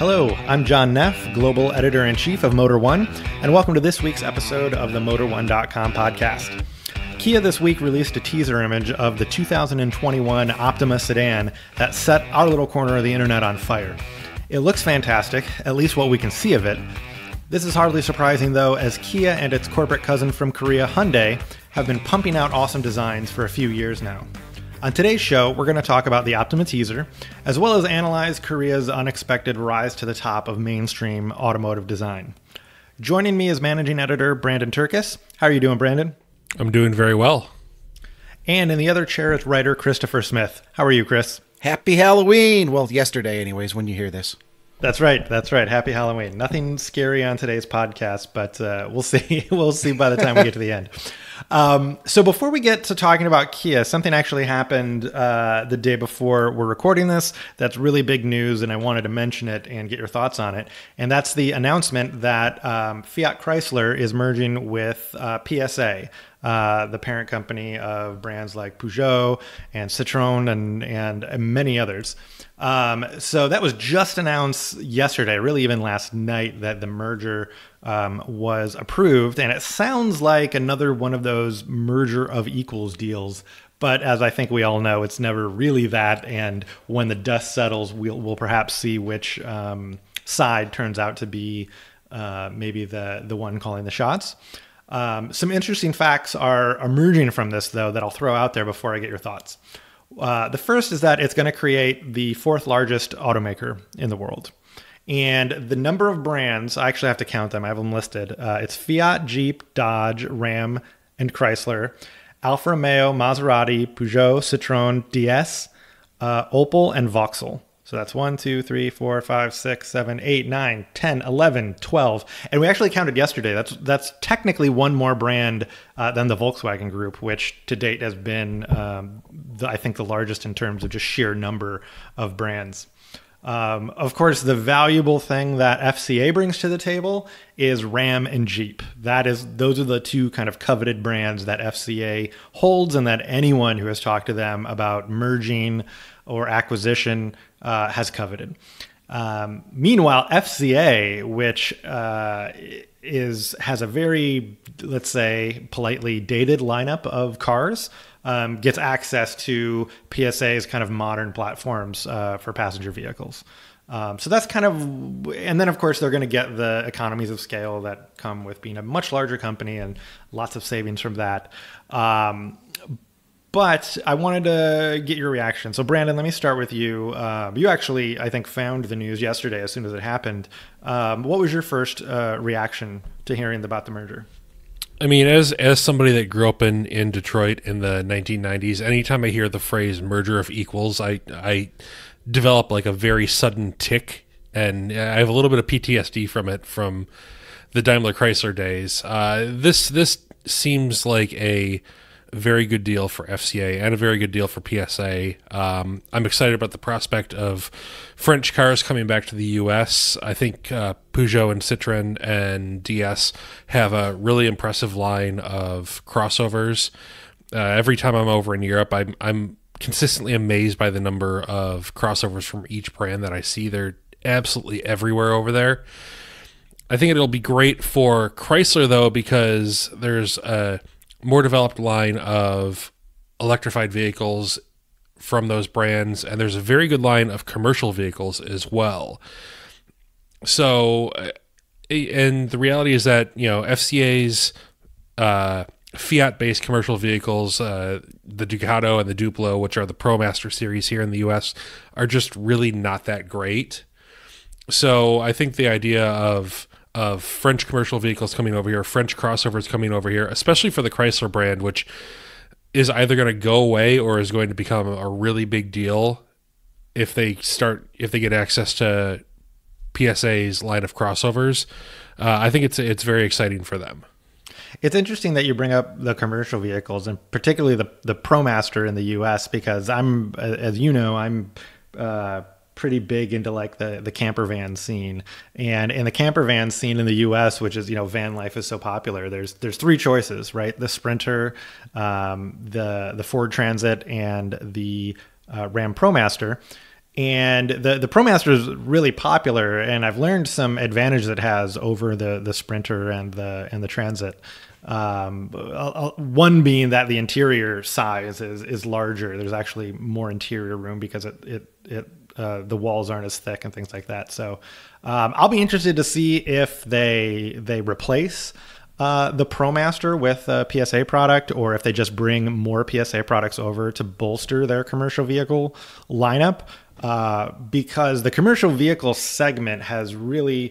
Hello, I'm John Neff, Global Editor in Chief of Motor One, and welcome to this week's episode of the MotorOne.com podcast. Kia this week released a teaser image of the 2021 Optima sedan that set our little corner of the internet on fire. It looks fantastic, at least what we can see of it. This is hardly surprising though, as Kia and its corporate cousin from Korea, Hyundai, have been pumping out awesome designs for a few years now. On today's show, we're going to talk about the Optima teaser, as well as analyze Korea's unexpected rise to the top of mainstream automotive design. Joining me is managing editor Brandon Turkus. How are you doing, Brandon? I'm doing very well. And in the other chair is writer Christopher Smith. How are you, Chris? Happy Halloween! Well, yesterday, anyways, when you hear this. That's right. That's right. Happy Halloween. Nothing scary on today's podcast, but uh, we'll see. we'll see by the time we get to the end. Um, so before we get to talking about Kia, something actually happened uh, the day before we're recording this. That's really big news, and I wanted to mention it and get your thoughts on it. And that's the announcement that um, Fiat Chrysler is merging with uh, PSA. Uh, the parent company of brands like Peugeot and Citroën and and many others. Um, so that was just announced yesterday, really even last night, that the merger um, was approved, and it sounds like another one of those merger of equals deals. But as I think we all know, it's never really that. And when the dust settles, we'll, we'll perhaps see which um, side turns out to be uh, maybe the the one calling the shots. Um, some interesting facts are emerging from this, though, that I'll throw out there before I get your thoughts. Uh, the first is that it's going to create the fourth largest automaker in the world. And the number of brands, I actually have to count them, I have them listed. Uh, it's Fiat, Jeep, Dodge, Ram, and Chrysler, Alfa Romeo, Maserati, Peugeot, Citroën, DS, uh, Opel, and Vauxhall. So that's 1, 2, 3, 4, 5, 6, 7, 8, 9, 10, 11, 12. And we actually counted yesterday. That's that's technically one more brand uh, than the Volkswagen Group, which to date has been, um, the, I think, the largest in terms of just sheer number of brands. Um, of course, the valuable thing that FCA brings to the table is Ram and Jeep. That is, those are the two kind of coveted brands that FCA holds, and that anyone who has talked to them about merging or acquisition uh, has coveted. Um, meanwhile, FCA, which uh, is has a very, let's say, politely dated lineup of cars, um, gets access to PSA's kind of modern platforms uh, for passenger vehicles. Um, so that's kind of, and then of course they're going to get the economies of scale that come with being a much larger company and lots of savings from that. Um, but I wanted to get your reaction. So, Brandon, let me start with you. Uh, you actually, I think, found the news yesterday as soon as it happened. Um, what was your first uh, reaction to hearing about the merger? I mean, as as somebody that grew up in, in Detroit in the 1990s, anytime I hear the phrase "merger of equals," I I develop like a very sudden tic, and I have a little bit of PTSD from it from the Daimler Chrysler days. Uh, this this seems like a very good deal for FCA and a very good deal for PSA. Um, I'm excited about the prospect of French cars coming back to the U.S. I think uh, Peugeot and Citroen and DS have a really impressive line of crossovers. Uh, every time I'm over in Europe, I'm, I'm consistently amazed by the number of crossovers from each brand that I see. They're absolutely everywhere over there. I think it'll be great for Chrysler though because there's a more developed line of electrified vehicles from those brands, and there's a very good line of commercial vehicles as well. So, uh, and the reality is that you know FCA's uh, Fiat-based commercial vehicles, uh, the Ducato and the Doblo, which are the ProMaster series here in the U.S., are just really not that great. So, I think the idea of of French commercial vehicles coming over here, French crossovers coming over here, especially for the Chrysler brand, which is either going to go away or is going to become a really big deal if they start if they get access to PSA's line of crossovers. Uh, I think it's it's very exciting for them. It's interesting that you bring up the commercial vehicles and particularly the the ProMaster in the U.S. because I'm, as you know, I'm uh, pretty big into like the the camper van scene and in the camper van scene in the US which is you know van life is so popular there's there's three choices right the Sprinter um, the the Ford Transit and the uh, Ram ProMaster and the the ProMaster is really popular, and I've learned some advantages it has over the the Sprinter and the and the Transit. Um, one being that the interior size is is larger. There's actually more interior room because it it it uh, the walls aren't as thick and things like that. So um, I'll be interested to see if they they replace uh, the ProMaster with a PSA product, or if they just bring more PSA products over to bolster their commercial vehicle lineup. Uh, because the commercial vehicle segment has really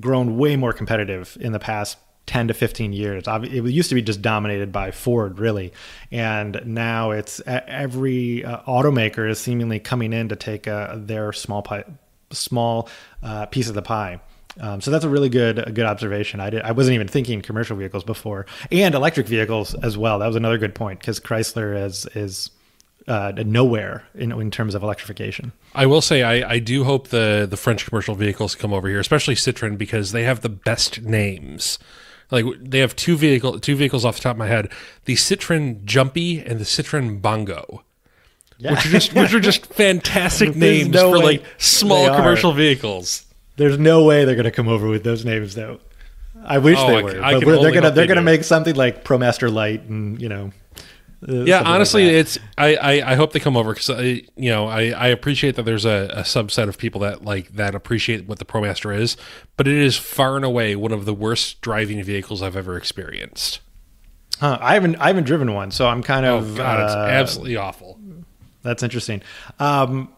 grown way more competitive in the past 10 to 15 years. It used to be just dominated by Ford, really. And now it's every uh, automaker is seemingly coming in to take uh, their small, pie, small uh, piece of the pie. Um, so that's a really good a good observation. I did, I wasn't even thinking commercial vehicles before, and electric vehicles as well. That was another good point because Chrysler is is uh, nowhere in, in terms of electrification. I will say I, I do hope the the French commercial vehicles come over here, especially Citroen, because they have the best names. Like they have two vehicle two vehicles off the top of my head: the Citroen Jumpy and the Citroen Bongo. Yeah. Which are just which are just fantastic names no for like small commercial vehicles. There's no way they're going to come over with those names, though. I wish oh, they were. I, I but they're gonna they're gonna make something like ProMaster Light, and you know. Uh, yeah, honestly, like it's I, I, I hope they come over because I you know I, I appreciate that there's a, a subset of people that like that appreciate what the ProMaster is, but it is far and away one of the worst driving vehicles I've ever experienced. Huh, I haven't I haven't driven one, so I'm kind of oh god, uh, it's absolutely awful. That's interesting. Um,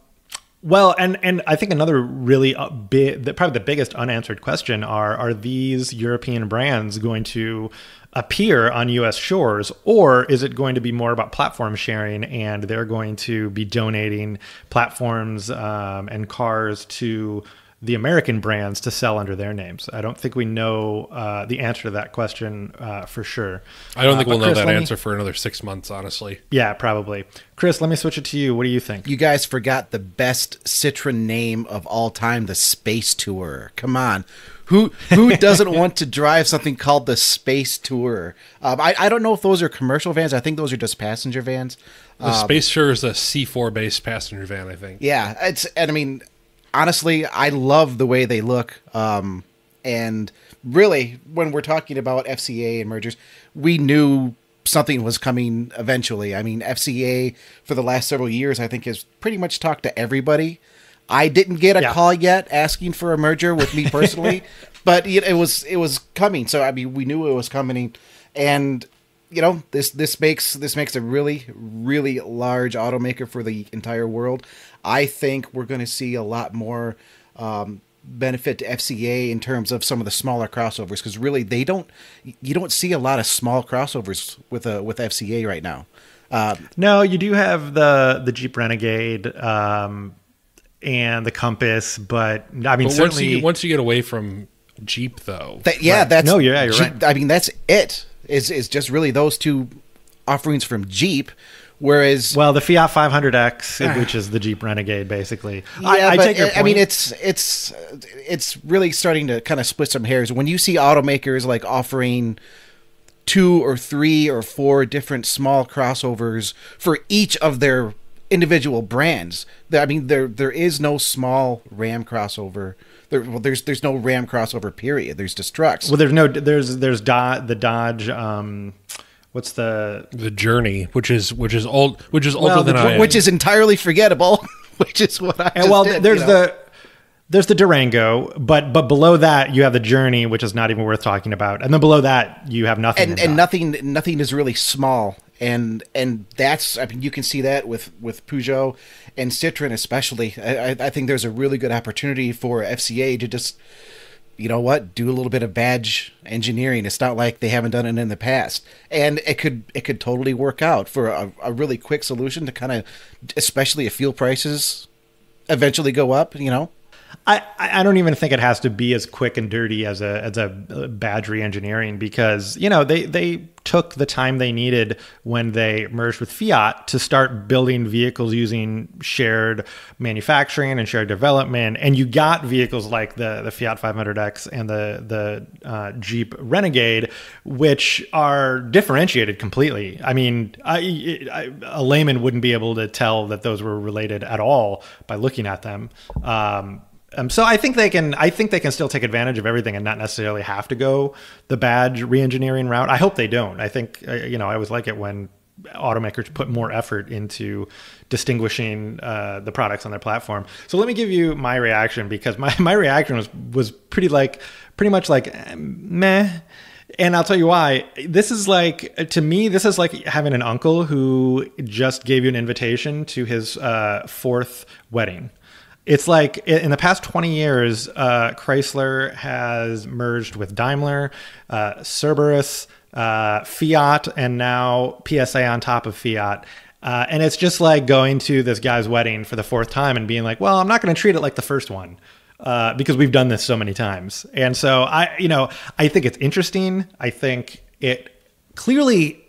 well, and and I think another really uh, big, probably the biggest unanswered question are are these European brands going to appear on US shores or is it going to be more about platform sharing and they're going to be donating platforms um, and cars to the American brands to sell under their names? I don't think we know uh, the answer to that question uh, for sure. I don't think uh, we'll know Chris, that answer me... for another six months, honestly. Yeah, probably. Chris, let me switch it to you. What do you think? You guys forgot the best Citroen name of all time, the Space Tour. Come on. Who who doesn't want to drive something called the Space Tour? Um, I, I don't know if those are commercial vans. I think those are just passenger vans. The um, Space Tour is a C4 based passenger van, I think. Yeah, it's and I mean honestly, I love the way they look. Um, and really, when we're talking about FCA and mergers, we knew something was coming eventually. I mean, FCA for the last several years, I think, has pretty much talked to everybody. I didn't get a yeah. call yet asking for a merger with me personally, but it, it, was it was coming. So I mean, we knew it was coming, and you know this this makes this makes a really really large automaker for the entire world. I think we're going to see a lot more um, benefit to FCA in terms of some of the smaller crossovers because really they don't you don't see a lot of small crossovers with a with FCA right now. Um, no, you do have the the Jeep Renegade um, and the Compass, but I mean but certainly once you, once you get away from Jeep though, that, yeah, right. that's no, yeah, you're Jeep, right. I mean that's it. Is is just really those two offerings from Jeep Whereas, well, the Fiat 500X, which is the Jeep Renegade, basically. Yeah, I, I take your point. I mean, it's it's it's really starting to kind of split some hairs when you see automakers like offering two or three or four different small crossovers for each of their individual brands. I mean, there there is no small Ram crossover. There, well, there's there's no Ram crossover. Period. There's just trucks. Well, there's no there's there's Do- the Dodge. Um, what's the the journey, which is which is old, which is older well, than I, which is entirely forgettable. which is what I and well, did, there's you know? the there's the Durango, but but below that you have the Journey, which is not even worth talking about, and then below that you have nothing. And, and nothing nothing is really small, and and that's I mean you can see that with with Peugeot and Citroen especially. I, I think there's a really good opportunity for FCA to just you know what? Do a little bit of badge engineering. It's not like they haven't done it in the past. And it could it could totally work out for a, a really quick solution to kind of especially if fuel prices eventually go up you know? I, I don't even think it has to be as quick and dirty as a as a uh, badge re-engineering because you know they they took the time they needed when they merged with Fiat to start building vehicles using shared manufacturing and shared development. And you got vehicles like the, the Fiat 500X and the, the uh, Jeep Renegade, which are differentiated completely. I mean, I, I, a layman wouldn't be able to tell that those were related at all by looking at them. Um, um, so I think they can. I think they can still take advantage of everything and not necessarily have to go the badge reengineering route. I hope they don't. I think uh, you know I always like it when automakers put more effort into distinguishing uh, the products on their platform. So let me give you my reaction because my my reaction was was pretty like pretty much like eh, meh. And I'll tell you why. This is like, to me, this is like having an uncle who just gave you an invitation to his uh, fourth wedding it's like in the past 20 years, uh, Chrysler has merged with Daimler, uh, Cerberus, uh, Fiat, and now PSA on top of Fiat. Uh, and it's just like going to this guy's wedding for the fourth time and being like, well, I'm not going to treat it like the first one. Uh, because we've done this so many times. And so I, you know, I think it's interesting. I think it clearly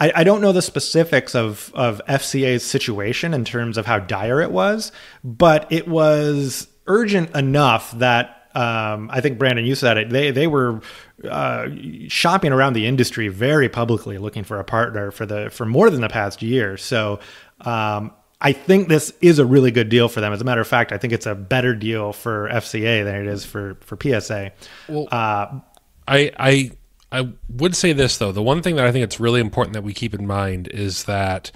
I, I don't know the specifics of of FCA's situation in terms of how dire it was, but it was urgent enough that um, I think Brandon, you said it. They they were uh, shopping around the industry very publicly, looking for a partner for the for more than the past year. So um, I think this is a really good deal for them. As a matter of fact, I think it's a better deal for FCA than it is for for PSA. Well, uh, I I I would say this though. The one thing that I think it's really important that we keep in mind is that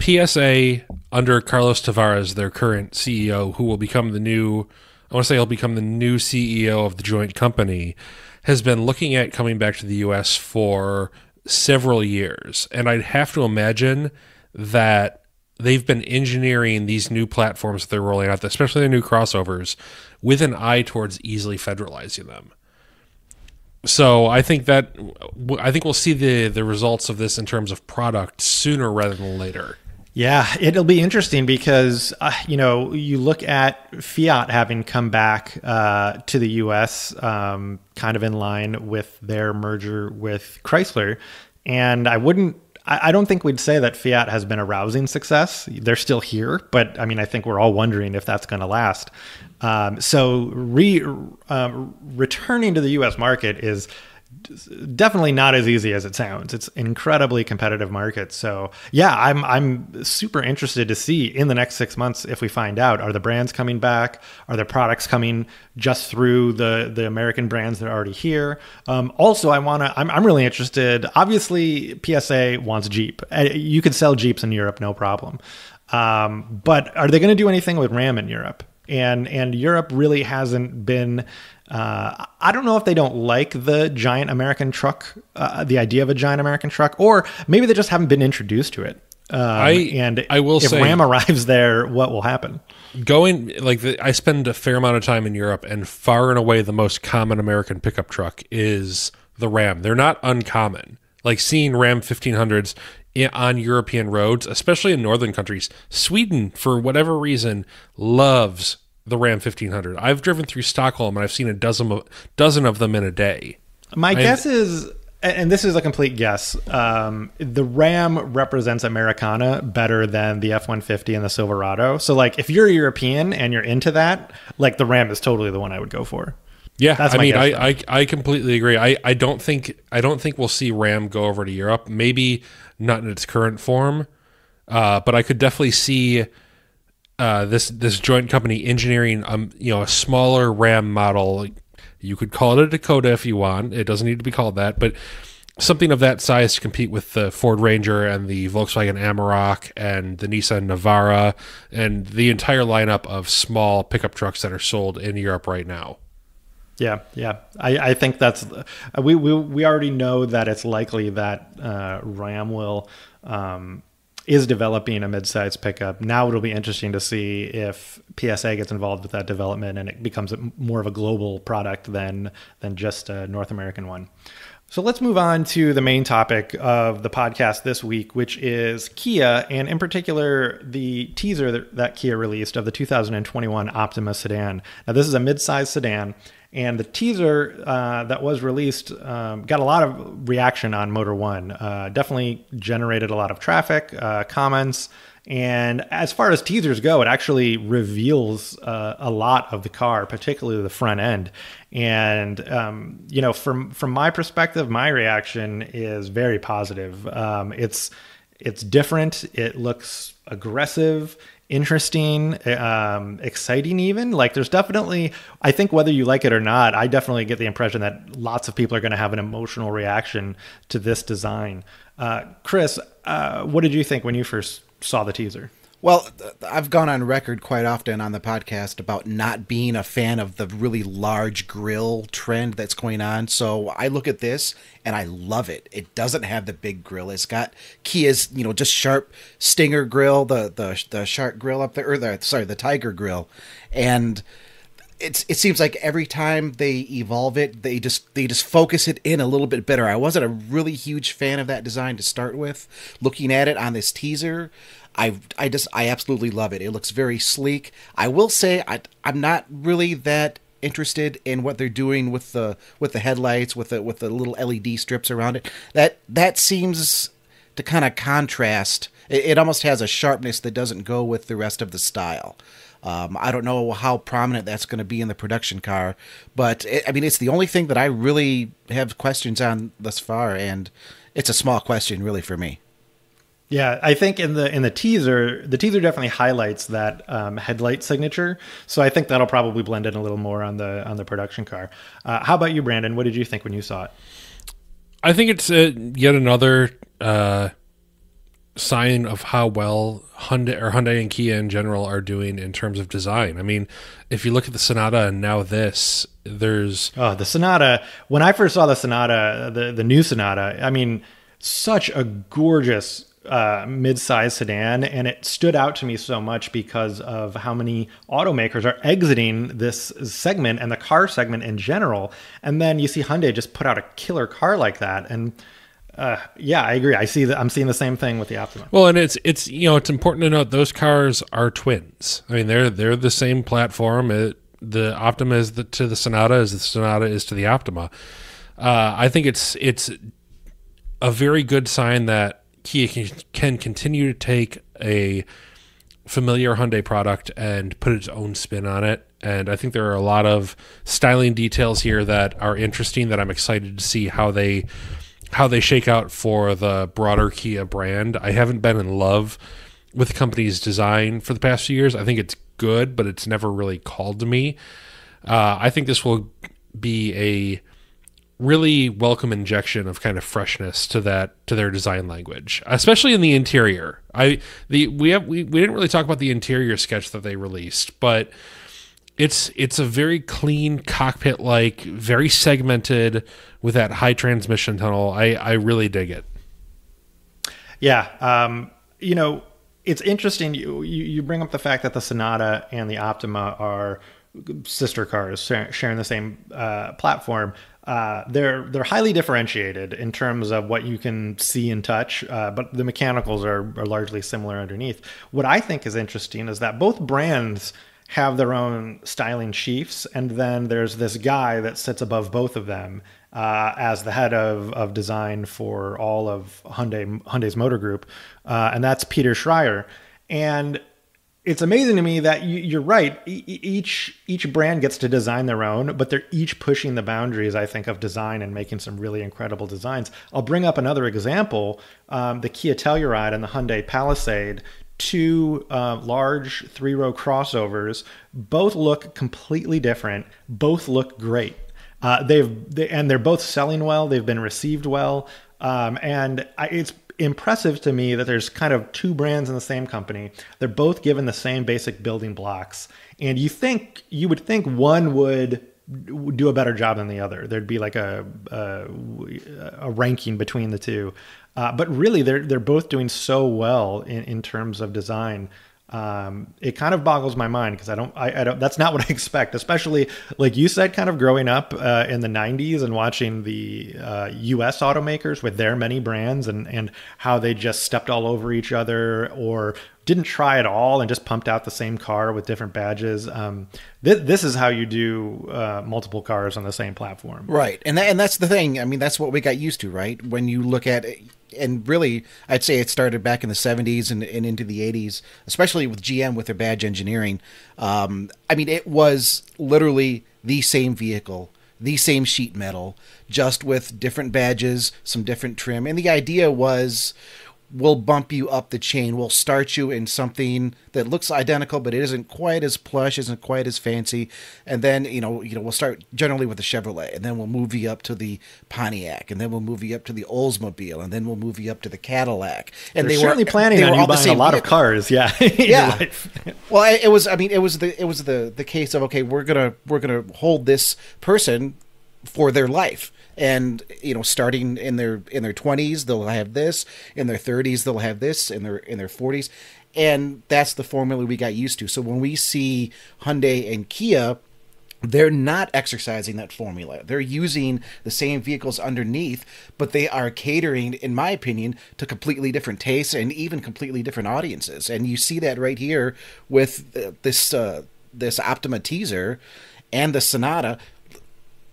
PSA under Carlos Tavares, their current CEO, who will become the new I want to say he'll become the new CEO of the joint company, has been looking at coming back to the US for several years. And I'd have to imagine that they've been engineering these new platforms that they're rolling out, especially the new crossovers, with an eye towards easily federalizing them so I think that I think we'll see the the results of this in terms of product sooner rather than later. Yeah, it'll be interesting because uh, you know you look at Fiat having come back uh, to the U.S. Um, kind of in line with their merger with Chrysler, and I wouldn't. I don't think we'd say that Fiat has been a rousing success. They're still here, but I mean, I think we're all wondering if that's going to last. Um, so re, um, returning to the U.S. market is definitely not as easy as it sounds. It's incredibly competitive market. So yeah, I'm I'm super interested to see in the next six months if we find out are the brands coming back, are the products coming just through the the American brands that are already here. Um, also, I want to I'm I'm really interested. Obviously, PSA wants Jeep. Uh, you could sell Jeeps in Europe, no problem. Um, but are they going to do anything with Ram in Europe? And and Europe really hasn't been. Uh, I don't know if they don't like the giant American truck, uh, the idea of a giant American truck, or maybe they just haven't been introduced to it. Um, I and I will if say, Ram arrives there, what will happen? Going like the, I spend a fair amount of time in Europe, and far and away the most common American pickup truck is the Ram. They're not uncommon. Like seeing Ram 1500s on European roads, especially in northern countries. Sweden, for whatever reason, loves the Ram 1500. I've driven through Stockholm and I've seen a dozen of, dozen of them in a day. My I, guess is, and this is a complete guess, um, the Ram represents Americana better than the F 150 and the Silverado. So, like, if you're a European and you're into that, like, the Ram is totally the one I would go for. Yeah, That's I mean, I, I, I completely agree. I, I don't think I don't think we'll see Ram go over to Europe. Maybe not in its current form, uh, but I could definitely see uh, this this joint company engineering um you know a smaller Ram model. You could call it a Dakota if you want. It doesn't need to be called that, but something of that size to compete with the Ford Ranger and the Volkswagen Amarok and the Nissan Navara and the entire lineup of small pickup trucks that are sold in Europe right now. Yeah, yeah. I, I think that's we, we we already know that it's likely that uh, Ram will um, is developing a mid-sized pickup. Now it'll be interesting to see if PSA gets involved with that development and it becomes more of a global product than than just a North American one. So let's move on to the main topic of the podcast this week, which is Kia, and in particular, the teaser that, that Kia released of the 2021 Optima sedan. Now, this is a mid-size sedan, and the teaser uh, that was released um, got a lot of reaction on Motor One. Uh, definitely generated a lot of traffic, uh, comments, and as far as teasers go, it actually reveals uh, a lot of the car, particularly the front end. And um, you know, from from my perspective, my reaction is very positive. Um, it's it's different. It looks aggressive, interesting, um, exciting. Even like there's definitely, I think whether you like it or not, I definitely get the impression that lots of people are going to have an emotional reaction to this design. Uh, Chris, uh, what did you think when you first saw the teaser. Well, I've gone on record quite often on the podcast about not being a fan of the really large grill trend that's going on. So I look at this and I love it. It doesn't have the big grill. It's got Kia's, you know, just sharp Stinger grill, the the the shark grill up there, or the sorry, the Tiger grill, and it's it seems like every time they evolve it, they just they just focus it in a little bit better. I wasn't a really huge fan of that design to start with. Looking at it on this teaser, I I just I absolutely love it. It looks very sleek. I will say I I'm not really that interested in what they're doing with the with the headlights with the with the little LED strips around it. That that seems to kind of contrast. It, it almost has a sharpness that doesn't go with the rest of the style. Um, I don't know how prominent that's going to be in the production car, but it, I mean, it's the only thing that I really have questions on thus far, and it's a small question, really, for me. Yeah, I think in the in the teaser, the teaser definitely highlights that um, headlight signature. So I think that'll probably blend in a little more on the on the production car. Uh, how about you, Brandon? What did you think when you saw it? I think it's uh, yet another uh, sign of how well Hyundai or Hyundai and Kia in general are doing in terms of design. I mean, if you look at the Sonata and now this, there's oh the Sonata. When I first saw the Sonata, the the new Sonata, I mean, such a gorgeous uh, mid-size sedan, and it stood out to me so much because of how many automakers are exiting this segment and the car segment in general. And then you see Hyundai just put out a killer car like that, and uh, yeah, I agree. I see that. I'm seeing the same thing with the Optima. Well, and it's it's you know it's important to note those cars are twins. I mean they're they're the same platform. It, the Optima is the, to the Sonata as the Sonata is to the Optima. Uh, I think it's it's a very good sign that Kia can, can continue to take a familiar Hyundai product and put its own spin on it. And I think there are a lot of styling details here that are interesting that I'm excited to see how they how they shake out for the broader Kia brand. I haven't been in love with the company's design for the past few years. I think it's good, but it's never really called to me. Uh, I think this will be a really welcome injection of kind of freshness to that to their design language, especially in the interior. I the we have we, we didn't really talk about the interior sketch that they released, but it's it's a very clean cockpit like, very segmented with that high transmission tunnel. I I really dig it. Yeah, um, you know, it's interesting. You, you you bring up the fact that the Sonata and the Optima are sister cars sharing the same uh, platform uh, they're they're highly differentiated in terms of what you can see and touch, uh, but the mechanicals are, are largely similar underneath. What I think is interesting is that both brands have their own styling chiefs, and then there's this guy that sits above both of them uh, as the head of, of design for all of Hyundai Hyundai's motor group, uh, and that's Peter Schreyer. And it's amazing to me that you, are right. each each brand gets to design their own, but they're each pushing the boundaries. I think of design and making some really incredible designs. I'll bring up another example: um, the Kia Telluride and the Hyundai Palisade. Two uh, large three row crossovers. Both look completely different. Both look great. Uh, they've they, and they're both selling well. They've been received well. Um, and I, it's impressive to me that there's kind of two brands in the same company. They're both given the same basic building blocks, and you think you would think one would do a better job than the other. There'd be like a a, a ranking between the two, uh, but really they're they're both doing so well in, in terms of design. Um, it kind of boggles my mind because I don't, I, I, don't, that's not what I expect, especially like you said, kind of growing up uh, in the 90s and watching the uh, US automakers with their many brands and, and how they just stepped all over each other or didn't try at all and just pumped out the same car with different badges. Um, th- this is how you do uh, multiple cars on the same platform. Right. And, that, and that's the thing. I mean, that's what we got used to, right? When you look at and really, I'd say it started back in the 70s and, and into the 80s, especially with GM with their badge engineering. Um, I mean, it was literally the same vehicle, the same sheet metal, just with different badges, some different trim. And the idea was will bump you up the chain. We'll start you in something that looks identical, but it isn't quite as plush, isn't quite as fancy. And then, you know, you know, we'll start generally with the Chevrolet, and then we'll move you up to the Pontiac, and then we'll move you up to the Oldsmobile, and then we'll move you up to the Cadillac. And They're they certainly were planning they on were you buying a lot of cars. Yeah. Yeah. Well, it was. I mean, it was the it was the the case of okay, we're gonna we're gonna hold this person for their life, and you know, starting in their in their twenties, they'll have this. In their thirties, they'll have this. In their in their forties, and that's the formula we got used to. So when we see Hyundai and Kia. They're not exercising that formula. They're using the same vehicles underneath, but they are catering, in my opinion, to completely different tastes and even completely different audiences. And you see that right here with uh, this uh, this Optima teaser and the Sonata.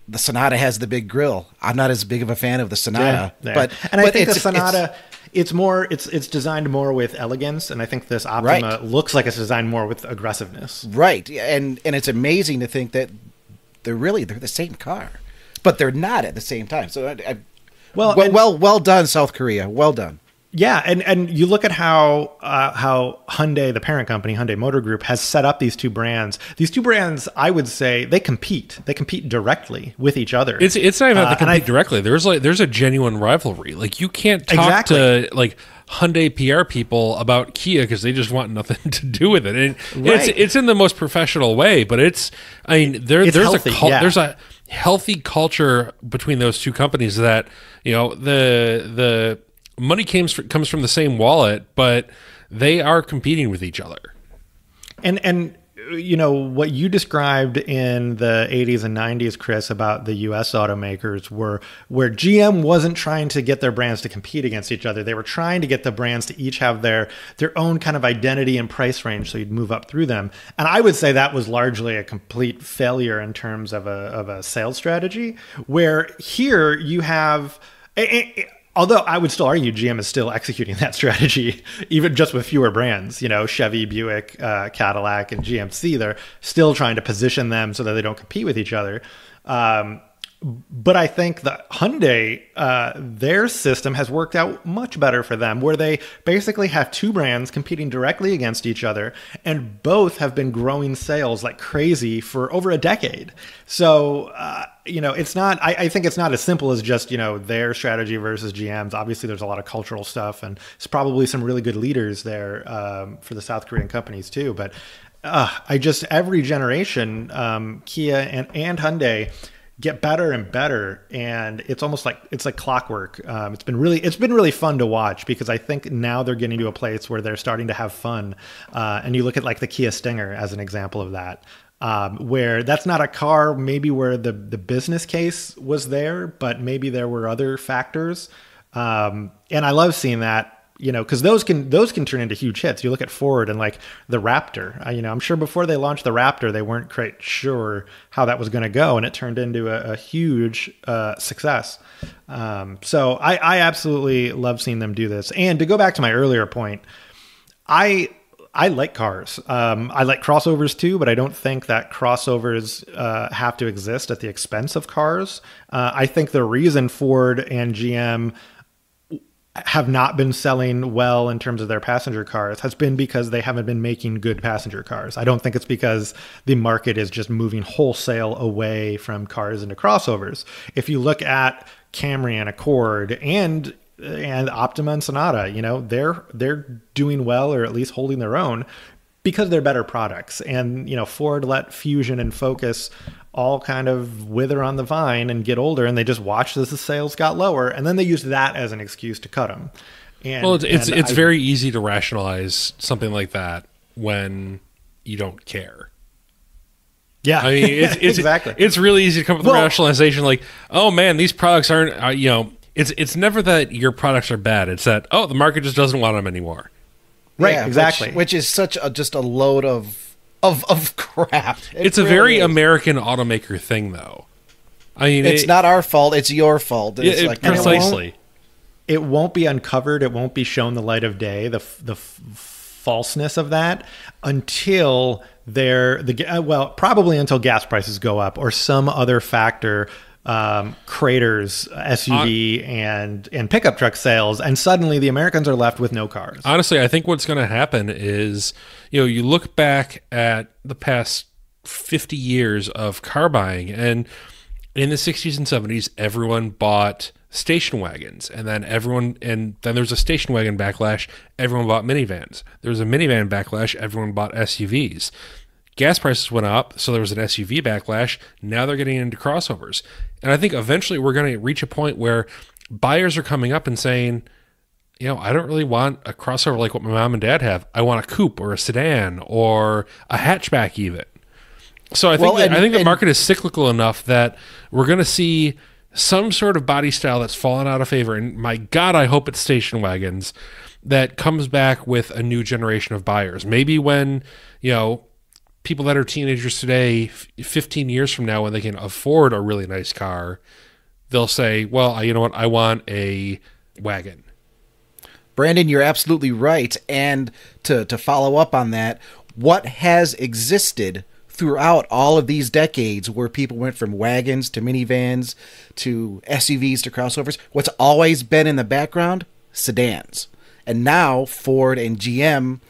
The Sonata has the big grill. I'm not as big of a fan of the Sonata, Yeah, but and I but think the it's- it's- Sonata, it's, more, it's it's designed more with elegance, and I think this Optima Right. looks like it's designed more with aggressiveness. Right, and and it's amazing to think that they're really they're the same car, but they're not at the same time. So, I, I, Well, well, well, well done, South Korea. Well done. Yeah, and and you look at how uh, how Hyundai, the parent company, Hyundai Motor Group, has set up these two brands. These two brands, I would say, they compete. They compete directly with each other. It's it's not even Uh, to and I- compete directly. There's like there's a genuine rivalry. Like you can't talk Exactly. to like Hyundai PR people about Kia because they just want nothing to do with it. And it's Right. it's in the most professional way, but it's I mean there It's there's healthy, a cul- yeah. there's a healthy culture between those two companies that you know the the money comes fr- comes from the same wallet, but they are competing with each other. And and you know what you described in the 80s and 90s, Chris, about the U.S. automakers were where GM wasn't trying to get their brands to compete against each other. They were trying to get the brands to each have their their own kind of identity and price range, so you'd move up through them. And I would say that was largely a complete failure in terms of a of a sales strategy. Where here you have. eh, eh, Although I would still argue GM is still executing that strategy, even just with fewer brands. You know, Chevy, Buick, uh, Cadillac, and GMC. They're still trying to position them so that they don't compete with each other. Um, but I think the Hyundai, uh, their system has worked out much better for them, where they basically have two brands competing directly against each other, and both have been growing sales like crazy for over a decade. So, uh, you know, it's not, I, I think it's not as simple as just, you know, their strategy versus GM's. Obviously, there's a lot of cultural stuff, and there's probably some really good leaders there um, for the South Korean companies too. But uh, I just, every generation, um, Kia and, and Hyundai, get better and better and it's almost like it's like clockwork. Um, it's been really it's been really fun to watch because i think now they're getting to a place where they're starting to have fun. Uh, and you look at like the kia stinger as an example of that um, where that's not a car maybe where the the business case was there but maybe there were other factors. Um, and i love seeing that you know, because those can those can turn into huge hits. You look at Ford and like the Raptor. Uh, you know, I'm sure before they launched the Raptor, they weren't quite sure how that was going to go, and it turned into a, a huge uh, success. Um, so I, I absolutely love seeing them do this. And to go back to my earlier point, I I like cars. Um, I like crossovers too, but I don't think that crossovers uh, have to exist at the expense of cars. Uh, I think the reason Ford and GM have not been selling well in terms of their passenger cars has been because they haven't been making good passenger cars. I don't think it's because the market is just moving wholesale away from cars into crossovers. If you look at Camry and Accord and and Optima and Sonata, you know, they're they're doing well or at least holding their own because they're better products. And you know, Ford let Fusion and Focus all kind of wither on the vine and get older, and they just watched as the sales got lower, and then they used that as an excuse to cut them. And, Well, it's it's, it's I- very easy to rationalize something like that when you don't care. Yeah, I mean, it's, it's exactly. It's really easy to come up with Well- rationalization like, oh man, these products aren't. Uh, you know, it's it's never that your products are bad. It's that oh, the market just doesn't want them anymore. Right, which- exactly. Which, is such a just a load of of of crap. It it's a very is. American automaker thing, though. I mean, It's it- not our fault. It's your fault. yeah, It's it- like and it won't- precisely. it won't be uncovered. It won't be shown the light of day. The the falseness of that until there the ga- uh, well probably until gas prices go up or some other factor um, craters SUV and and pickup truck sales, and suddenly the Americans are left with no cars. Honestly, I think what's going to happen is, you know, you look back at the past 50 years of car buying, and in the 60s and 70s, everyone bought station wagons, and then everyone, and then there was a station wagon backlash, everyone bought minivans. There was a minivan backlash, everyone bought SUVs. Gas prices went up, so there was an SUV backlash. Now they're getting into crossovers. And I think eventually we're going to reach a point where buyers are coming up and saying, you know, I don't really want a crossover like what my mom and dad have. I want a coupe or a sedan or a hatchback, even. So I think Well, that, and- I think the and- market is cyclical enough that we're going to see some sort of body style that's fallen out of favor. And my God, I hope it's station wagons that comes back with a new generation of buyers. Maybe when you know people that are teenagers today, f- 15 years from now, when they can afford a really nice car, they'll say, "Well, you know what? I want a wagon." Brandon, you're absolutely right. And to to follow up on that, what has existed throughout all of these decades where people went from wagons to minivans to SUVs to crossovers, what's always been in the background? Sedans. And now Ford and GM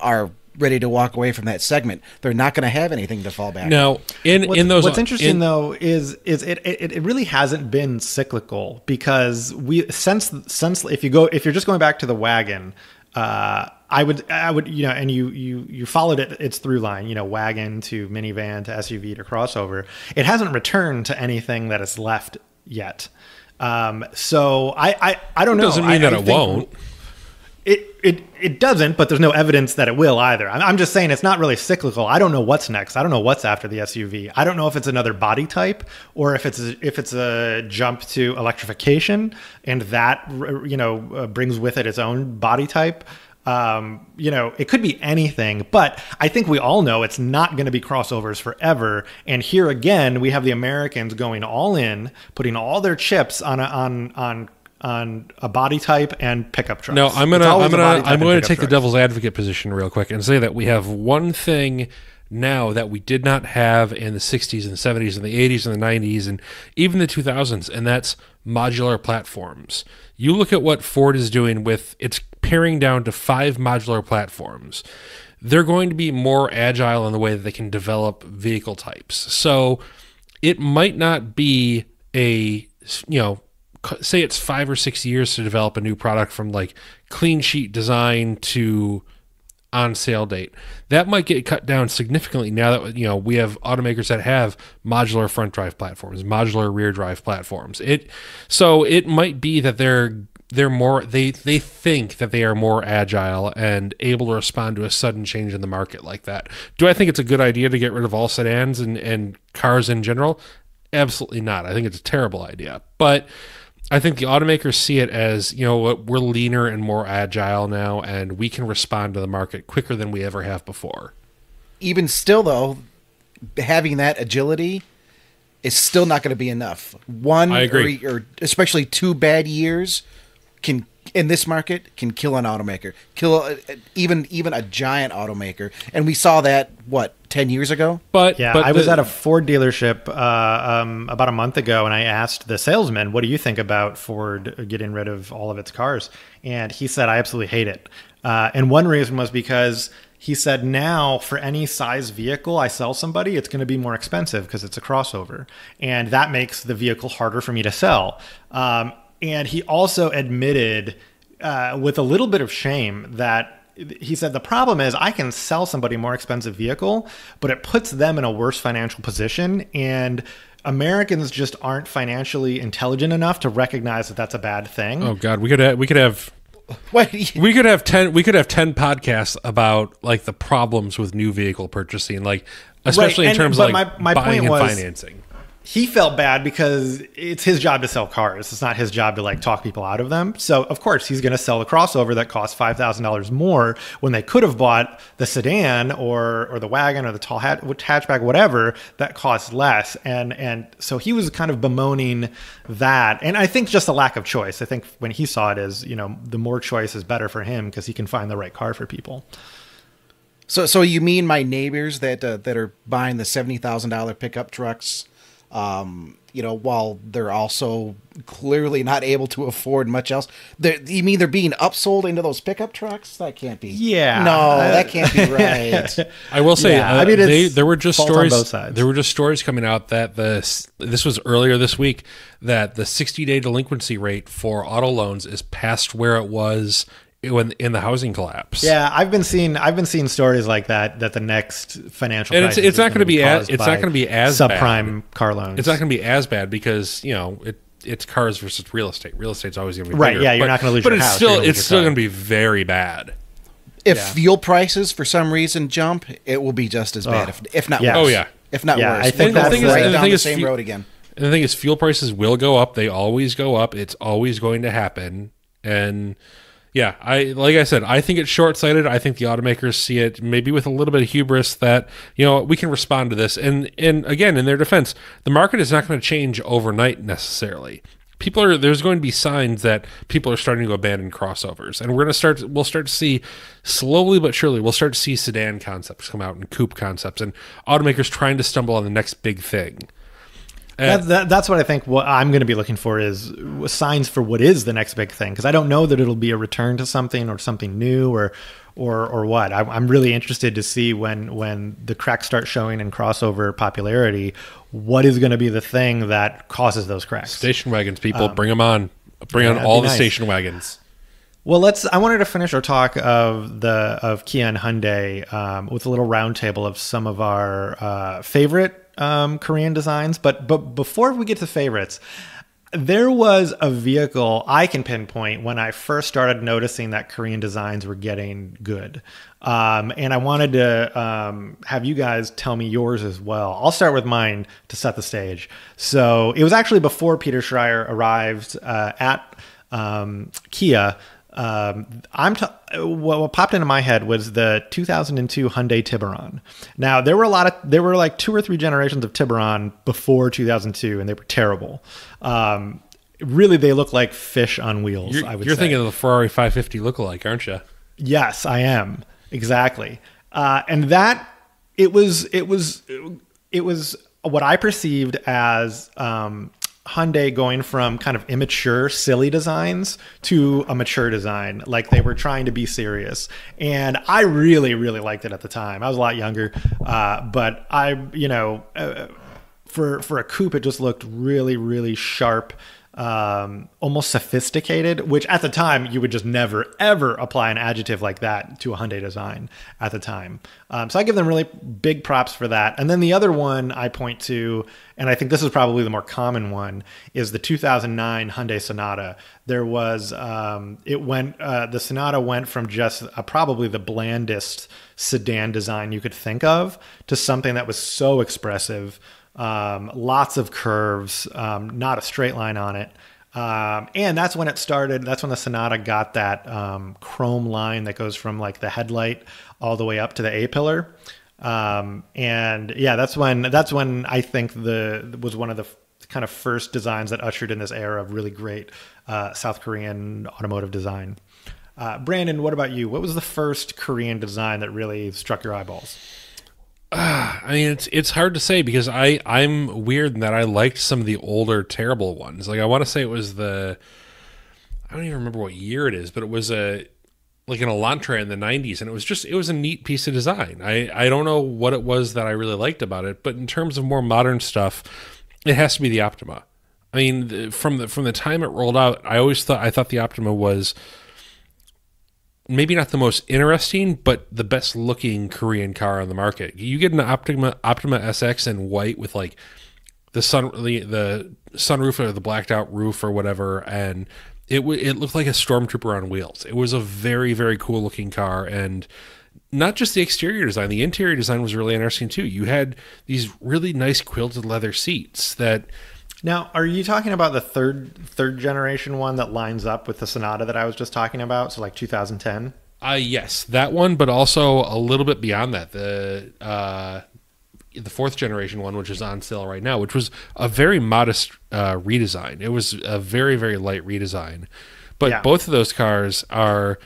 are ready to walk away from that segment. They're not going to have anything to fall back. on. Now, in What's, in those, what's interesting in- though is is it, it it really hasn't been cyclical because we since since if you go if you're just going back to the wagon, uh, I would I would you know and you you you followed it its through line you know wagon to minivan to SUV to crossover. It hasn't returned to anything that is left yet. Um, so I I, I don't know. doesn't mean I- that I it think- won't. It, it it doesn't, but there's no evidence that it will either. I'm, just saying it's not really cyclical. I don't know what's next. I don't know what's after the SUV. I don't know if it's another body type or if it's a, if it's a jump to electrification and that you know uh, brings with it its own body type. Um, you know, it could be anything, but I think we all know it's not going to be crossovers forever. And here again, we have the Americans going all in, putting all their chips on a, on on on a body type and pickup trucks. No, I'm gonna I'm gonna I'm going to take the devil's advocate position real quick and say that we have one thing now that we did not have in the 60s and the 70s and the 80s and the 90s and even the 2000s and that's modular platforms. You look at what Ford is doing with it's paring down to five modular platforms. They're going to be more agile in the way that they can develop vehicle types. So it might not be a you know say it's five or six years to develop a new product from like clean sheet design to on sale date that might get cut down significantly now that you know we have automakers that have modular front drive platforms modular rear drive platforms it so it might be that they're they're more they they think that they are more agile and able to respond to a sudden change in the market like that do i think it's a good idea to get rid of all sedans and and cars in general Absolutely not. I think it's a terrible idea. But I think the automakers see it as, you know, what we're leaner and more agile now, and we can respond to the market quicker than we ever have before. even still though having that agility is still not going to be enough one I agree. Or, or especially two bad years can in this market can kill an automaker kill a, a- even even a giant automaker and we saw that what 10 years ago But Yeah, but I was at a Ford dealership uh, um, about a month ago, and I asked the salesman, "What do you think about Ford getting rid of all of its cars?" And he said, "I absolutely hate it." Uh, and one reason was because he said, "Now for any size vehicle I sell somebody, it's going to be more expensive because it's a crossover, and that makes the vehicle harder for me to sell." Um, and he also admitted, uh, with a little bit of shame, that he said the problem is I can sell somebody a more expensive vehicle, but it puts them in a worse financial position. And Americans just aren't financially intelligent enough to recognize that that's a bad thing. oh god, we could have, we could have Wait, we could have 10 we could have 10 podcasts about like the problems with new vehicle purchasing like especially in and- terms of like my- my buying point and was- financing he felt bad because it's his job to sell cars. It's not his job to like talk people out of them. So of course he's going to sell a crossover that costs five thousand dollars more when they could have bought the sedan or or the wagon or the tall hat, hatchback, whatever that costs less. And and so he was kind of bemoaning that. And I think just a lack of choice. I think when he saw it as you know the more choice is better for him because he can find the right car for people. So, so you mean my neighbors that uh, that are buying the seventy thousand dollar pickup trucks, um, you know, while they're also clearly not able to afford much else? They're, you mean they're being upsold into those pickup trucks? That can't be. Yeah. no, Uh, that can't be right. I will say, Yeah, uh, I mean, they, there were just stories. both sides. There were just stories coming out that the this was earlier this week that the 60 day delinquency rate for auto loans is past where it was when in the housing collapse. Yeah, I've been seeing I've been seeing stories like that that the next financial And it's- crisis it's is not gonna be as- it's not gonna be as subprime car loans. it's not going to be as bad because you know it. It's cars versus real estate. Real estate's always going to be Right, bigger, yeah, you're but- not gonna lose But your it's house, still gonna it's still going to be very bad. if Yeah. fuel prices for some reason jump, it will be just as bad, Oh. if, if not Yes. worse. Oh, yeah. if not Yeah, worse. I think We're that's going the- right the down thing the same fu- road again. And the thing is, fuel prices will go up. They always go up. It's always going to happen. And yeah, I like I said, I think it's short sighted. I think the automakers see it maybe with a little bit of hubris that you know we can respond to this. And and again, in their defense, the market is not going to change overnight necessarily. People are there's going to be signs that people are starting to abandon crossovers, and we're going to start. We'll start to see slowly but surely. We'll start to see sedan concepts come out and coupe concepts, and automakers trying to stumble on the next big thing. That, that, that's what I think. What I'm going to be looking for is signs for what is the next big thing because I don't know that it'll be a return to something or something new or or or what. I, I'm really interested to see when when the cracks start showing in crossover popularity. What is going to be the thing that causes those cracks? Station wagons, people, bring them on. Bring on Um, all the nice. station wagons. Well, let's. I wanted to finish our talk of the of Kia and Hyundai um, with a little roundtable of some of our uh, favorite um, Korean designs. But but before we get to favorites, there was a vehicle I can pinpoint when I first started noticing that Korean designs were getting good, um, and I wanted to um, have you guys tell me yours as well. I'll start with mine to set the stage. So it was actually before Peter Schreyer arrived uh, at um, Kia. Um, I'm t- what, what popped into my head was the 2002 Hyundai Tiburon. Now there were a lot of there were like two or three generations of Tiburon before 2002, and they were terrible. Um, really, they look like fish on wheels. You're, I would you're say. thinking of the Ferrari 550 lookalike, aren't you? Yes, I am exactly, uh, and that it was it was it was what I perceived as um, Hyundai going from kind of immature, silly designs to a mature design, like they were trying to be serious. And I really, really liked it at the time. I was a lot younger, uh, but I, you know, uh, for for a coupe, it just looked really, really sharp um, almost sophisticated, which at the time you would just never ever apply an adjective like that to a Hyundai design at the time. Um, so I give them really big props for that. And then the other one I point to, and I think this is probably the more common one, is the 2009 Hyundai Sonata. There was um, it went uh, the Sonata went from just probably the blandest sedan design you could think of to something that was so expressive um, lots of curves, um, not a straight line on it. Um, and that's when it started. That's when the Sonata got that um, chrome line that goes from like the headlight all the way up to the A pillar. Um, and yeah, that's when that's when I think the was one of the kind of first designs that ushered in this era of really great uh, South Korean automotive design. Uh, Brandon, what about you? What was the first Korean design that really struck your eyeballs? I mean, it's it's hard to say because I I'm weird in that I liked some of the older terrible ones. Like I want to say it was the I don't even remember what year it is, but it was a like an Elantra in the 90s and it was just it was a neat piece of design. I I don't know what it was that I really liked about it, but in terms of more modern stuff, it has to be the Optima. I mean, the, from the from the time it rolled out, I always thought I thought the Optima was maybe not the most interesting, but the best looking Korean car on the market. You get an Optima Optima SX in white with like the sun the, the sunroof or the blacked out roof or whatever, and it w- it looked like a stormtrooper on wheels. It was a very very cool looking car, and not just the exterior design, the interior design was really interesting too. You had these really nice quilted leather seats that. Now, are you talking about the third third generation one that lines up with the Sonata that I was just talking about? So like 2010. Uh yes, that one, but also a little bit beyond that. The uh the fourth generation one, which is on sale right now, which was a very modest uh, redesign. It was a very very light redesign, but Yeah. both of those cars are.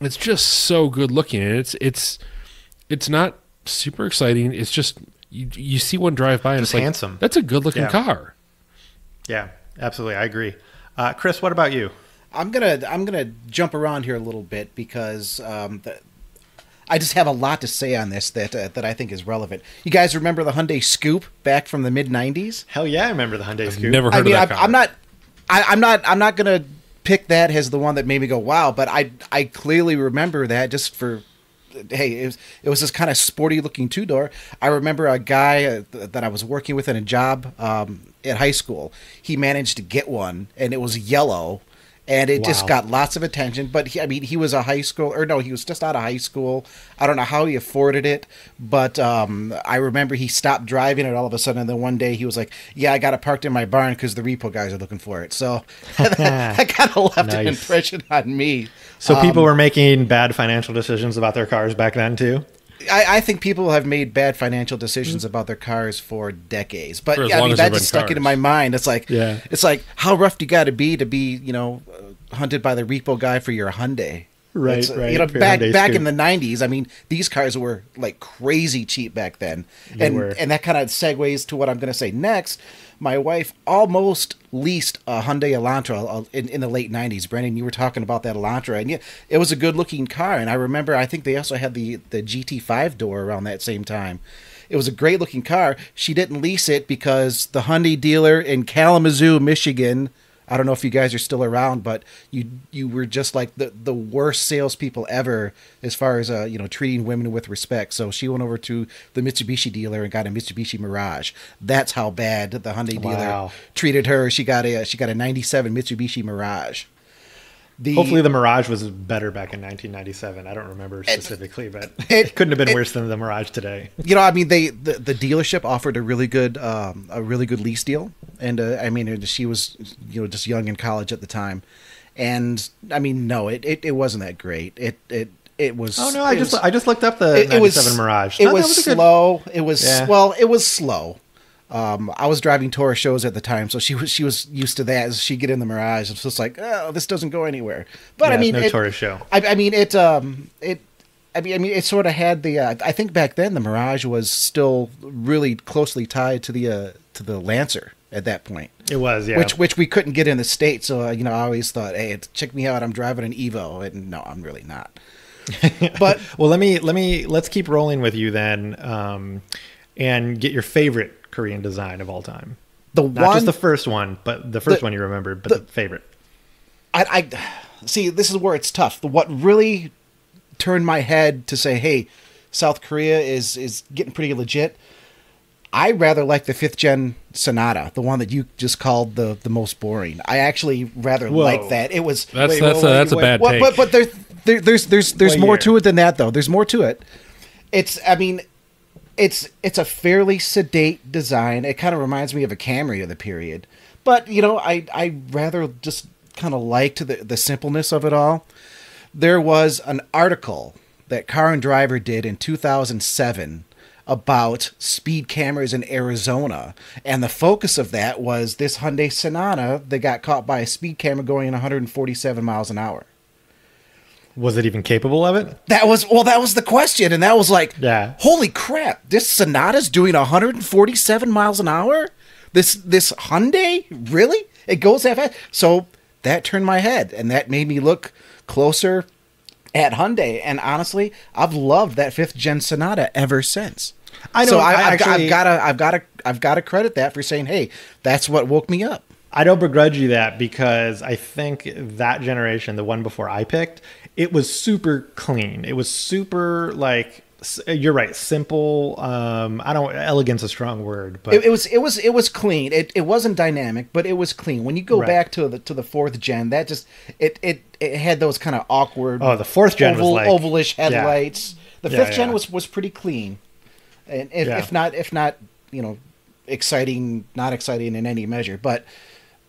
It's just so good looking, and it's it's it's not super exciting. It's just you you see one drive by and Just it's like handsome. That's a good looking Yeah. car. Yeah, absolutely. I agree. Uh, Chris, what about you? I'm gonna I'm gonna jump around here a little bit because um, the, I just have a lot to say on this that uh, that I think is relevant. You guys remember the Hyundai Scoupe back from the mid '90s? Hell yeah, I remember the Hyundai Scoupe. Never heard I mean, of I, that car. I'm not, I, I'm not, I'm not gonna pick that as the one that made me go wow. But I, I clearly remember that just for, hey, it was, it was this kind of sporty looking two door. I remember a guy uh, th- that I was working with in a job um, at high school. He managed to get one, and it was yellow. And it just got lots of attention, but he, I mean, he was a high school, or no, he was just out of high school. I don't know how he afforded it, but um, I remember he stopped driving it all of a sudden. And then one day he was like, "Yeah, I got it parked in my barn because the repo guys are looking for it." So that kind of left an impression on me. So Um, people were making bad financial decisions about their cars back then too. I, I think people have made bad financial decisions about their cars for decades. But For yeah, I mean, that just stuck into my mind. It's like, Yeah. it's like how rough do you got to be to be, you know, uh, hunted by the repo guy for your Hyundai? Right, It's, uh, right, You know, back back Scoupe. in the '90s, I mean, these cars were like crazy cheap back then, They and were. and that kind of segues to what I'm going to say next. My wife almost leased a Hyundai Elantra uh, in, in the late '90s. Brandon, you were talking about that Elantra, and yeah, it was a good-looking car. And I remember, I think they also had the the GT5 door around that same time. It was a great-looking car. She didn't lease it because the Hyundai dealer in Kalamazoo, Michigan. I don't know if you guys are still around, but you you were just like the, the worst salespeople ever as far as uh, you know treating women with respect. So she went over to the Mitsubishi dealer and got a Mitsubishi Mirage. That's how bad the Hyundai dealer treated her. She got a she got a '97 Mitsubishi Mirage. The, Hopefully, the Mirage was better back in 1997. I don't remember specifically, but it, it- couldn't have been it- worse than the Mirage today. you know, I mean, they the, the dealership offered a really good um, a really good lease deal, and uh, I mean, she was you know just young in college at the time, and I mean, no, it, it, it wasn't that great. It it it was. Oh no, I just was- I just looked up the it, it was 97 Mirage. It No, was, a good- slow. It was Yeah. well, it was slow. Um, I was driving tour shows at the time, so she was she was used to that. As she get in the Mirage, it's just like, oh, this doesn't go anywhere. But Yeah, I mean, no it, show. I, I mean, it um it. I mean, I mean, it sort of had the. Uh, I think back then the Mirage was still really closely tied to the uh, to the Lancer at that point, It was, yeah. which which we couldn't get in the states. So uh, you know, I always thought, hey, check me out, I'm driving an Evo, and no, I'm really not. But well, let me let me let's keep rolling with you then, um, and get your favorite Korean design of all time. the Not one just the first one, but the first The- one you remember, but the, the- favorite. I, I see this is where it's tough. The, What really turned my head to say, "Hey, South Korea is is getting pretty legit." I rather like the fifth gen Sonata, the one that you just called the the most boring. I actually rather Whoa. like that. It was That's- wait, that's wait, a- that's a bad Well, take. But but there's there, there's there's there's What more year? to it than that though. There's more to it. It's I mean, it's it's a fairly sedate design. It kind of reminds me of a Camry of the period. But you know, I I rather just kind of liked the the simpleness of it all. There was an article that Car and Driver did in 2007 about speed cameras in Arizona, and the focus of that was this Hyundai Sonata that got caught by a speed camera going 147 miles an hour. Was it even capable of it? That was well. That was the question, and that was like, Yeah. holy crap! This Sonata's doing 147 miles an hour. This this Hyundai really? It goes that fast? So that turned my head, and that made me look closer at Hyundai. And honestly, I've loved that fifth gen Sonata ever since. I know. so I, I I've, actually- I've got to I've got to I've got to credit that for saying, hey, that's what woke me up. I don't begrudge you that because I think that generation, the one before I picked, it was super clean. It was super like you're right. Simple. Um, I don't. Elegance a strong word, but It, it was it was it was clean. It it wasn't dynamic, but it was clean. When you go Right. back to the to the fourth gen, that just it it, it had those kind of awkward. Oh, the fourth gen was like- ovalish yeah. headlights. The Yeah, fifth gen was was pretty clean, and if, Yeah. if not if not you know exciting, not exciting in any measure, but.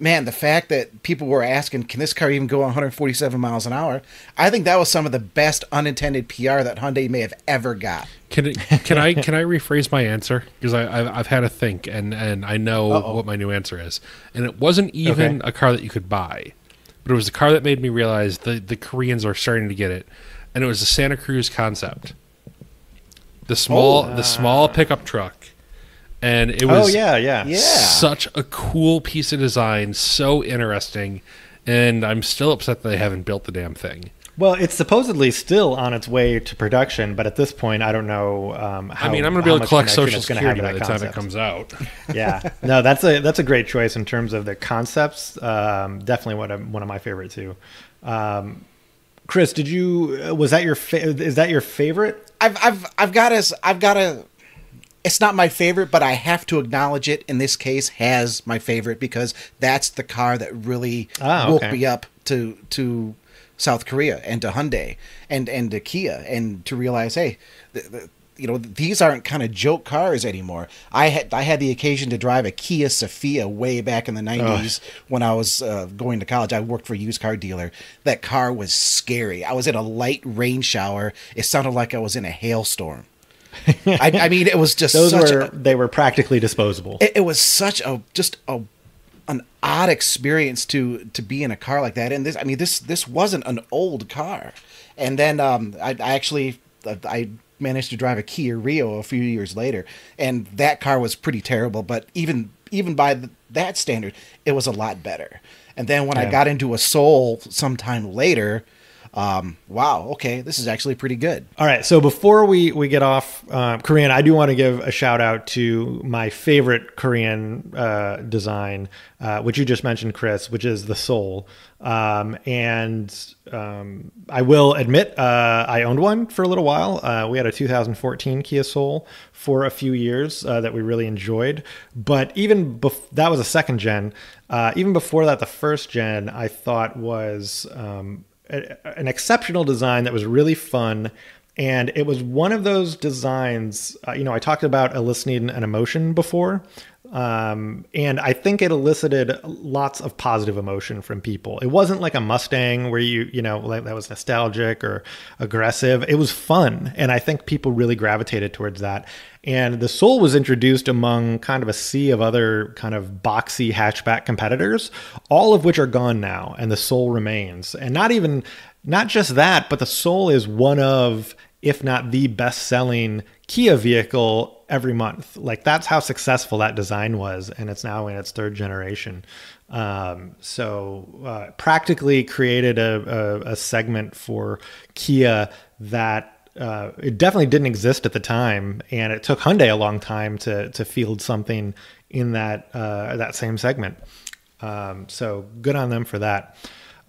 Man, the fact that people were asking, can this car even go 147 miles an hour? I think that was some of the best unintended PR that Hyundai may have ever got. Can it, can I can I rephrase my answer because I I've, I've had a think and and I know Uh-oh. what my new answer is and it wasn't even Okay. a car that you could buy, but it was a car that made me realize the the Koreans are starting to get it, and it was the Santa Cruz concept, the small the small ah. pickup truck, and it was oh was yeah, yeah, Yeah. such a cool piece of design, so interesting, and I'm still upset that they haven't built the damn thing. Well, it's supposedly still on its way to production, but at this point, I don't know. Um, how, I mean, I'm going to be able to much collect Social it's gonna have Security by the that time it concept. comes out. yeah, no, that's a that's a great choice in terms of the concepts. Um, definitely one of one of my favorite too. Um, Chris, did you was that your fa- is that your favorite? I've I've I've got to I've got to. It's not my favorite, but I have to acknowledge it. In this case, has my favorite because that's the car that really Ah, woke okay. me up to to South Korea and to Hyundai and and to Kia and to realize, hey, the, the, you know these aren't kind of joke cars anymore. I had I had the occasion to drive a Kia Sephia way back in the '90s when I was uh, going to college. I worked for a used car dealer. That car was scary. I was in a light rain shower. It sounded like I was in a hailstorm. I, I mean, it was just Those were a, they were practically disposable. it, it was such a just a an odd experience to to be in a car like that. And this i mean this this wasn't an old car. And then um i, I actually i managed to drive a kia rio a few years later. And that car was pretty terrible. But even even by th- that standard it was a lot better. And then when i got into a soul sometime later um wow okay this is actually pretty good All right. So before we we get off uh, Korean, I do want to give a shout out to my favorite Korean uh, design, uh, which you just mentioned, Chris, which is the Soul. Um, and um, I will admit, uh, I owned one for a little while. Uh, we had a 2014 Kia Soul for a few years uh, that we really enjoyed. But even bef- that was a second gen. Even before that, the first gen I thought was. Um, an exceptional design that was really fun. And it was one of those designs uh, you know i talked about eliciting an emotion before um, and i think it elicited lots of positive emotion from people. It wasn't like a mustang where you you know like that was nostalgic or aggressive. It was fun and i think people really gravitated towards that and the soul was introduced among kind of a sea of other kind of boxy hatchback competitors, all of which are gone now, and the soul remains. And not even, not just that, but the soul is one of, if not the best selling Kia vehicle every month. Like that's how successful that design was, and it's now in its third generation. Um, so uh, practically created a, a, a segment for Kia that uh, it definitely didn't exist at the time, and it took Hyundai a long time to to field something in that uh, that same segment. Um, so good on them for that.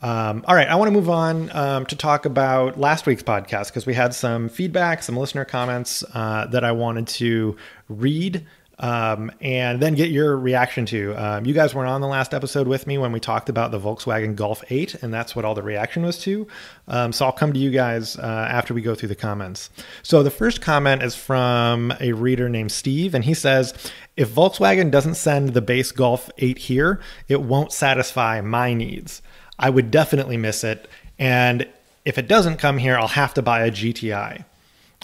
Um, all right, I want to move on um, to talk about last week's podcast because we had some feedback, some listener comments uh, that I wanted to read um, and then get your reaction to. Um, you guys weren't on the last episode with me when we talked about the Volkswagen Golf 8, and that's what all the reaction was to. Um, so I'll come to you guys uh, after we go through the comments. So the first comment is from a reader named Steve, and he says, If Volkswagen doesn't send the base Golf 8 here, it won't satisfy my needs. I would definitely miss it. And if it doesn't come here, I'll have to buy a GTI.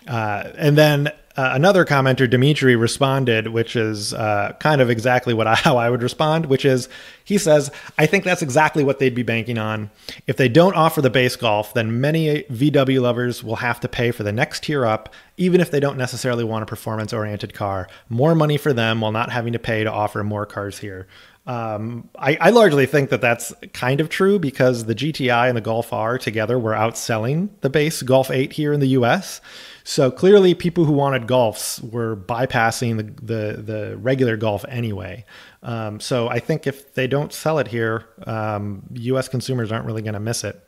Uh, and then uh, another commenter, Dimitri, responded, which is uh, kind of exactly what I, how I would respond, which is he says, I think that's exactly what they'd be banking on. If they don't offer the base golf, then many VW lovers will have to pay for the next tier up, even if they don't necessarily want a performance oriented car. More money for them while not having to pay to offer more cars here. Um, I, I largely think that that's kind of true because the GTI and the Golf R together were outselling the base Golf 8 here in the US. So clearly, people who wanted Golfs were bypassing the, the, the regular Golf anyway. Um, so I think if they don't sell it here, um, US consumers aren't really going to miss it.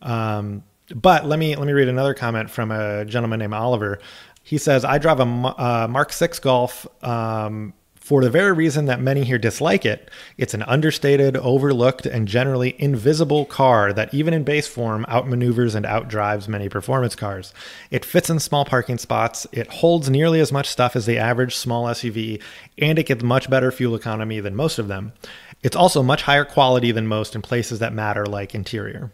Um, but let me let me read another comment from a gentleman named Oliver. He says, I drive a uh, Mark 6 Golf um, for the very reason that many here dislike it. It's an understated, overlooked, and generally invisible car that, even in base form, outmaneuvers and outdrives many performance cars. It fits in small parking spots, it holds nearly as much stuff as the average small SUV, and it gets much better fuel economy than most of them. It's also much higher quality than most in places that matter, like interior.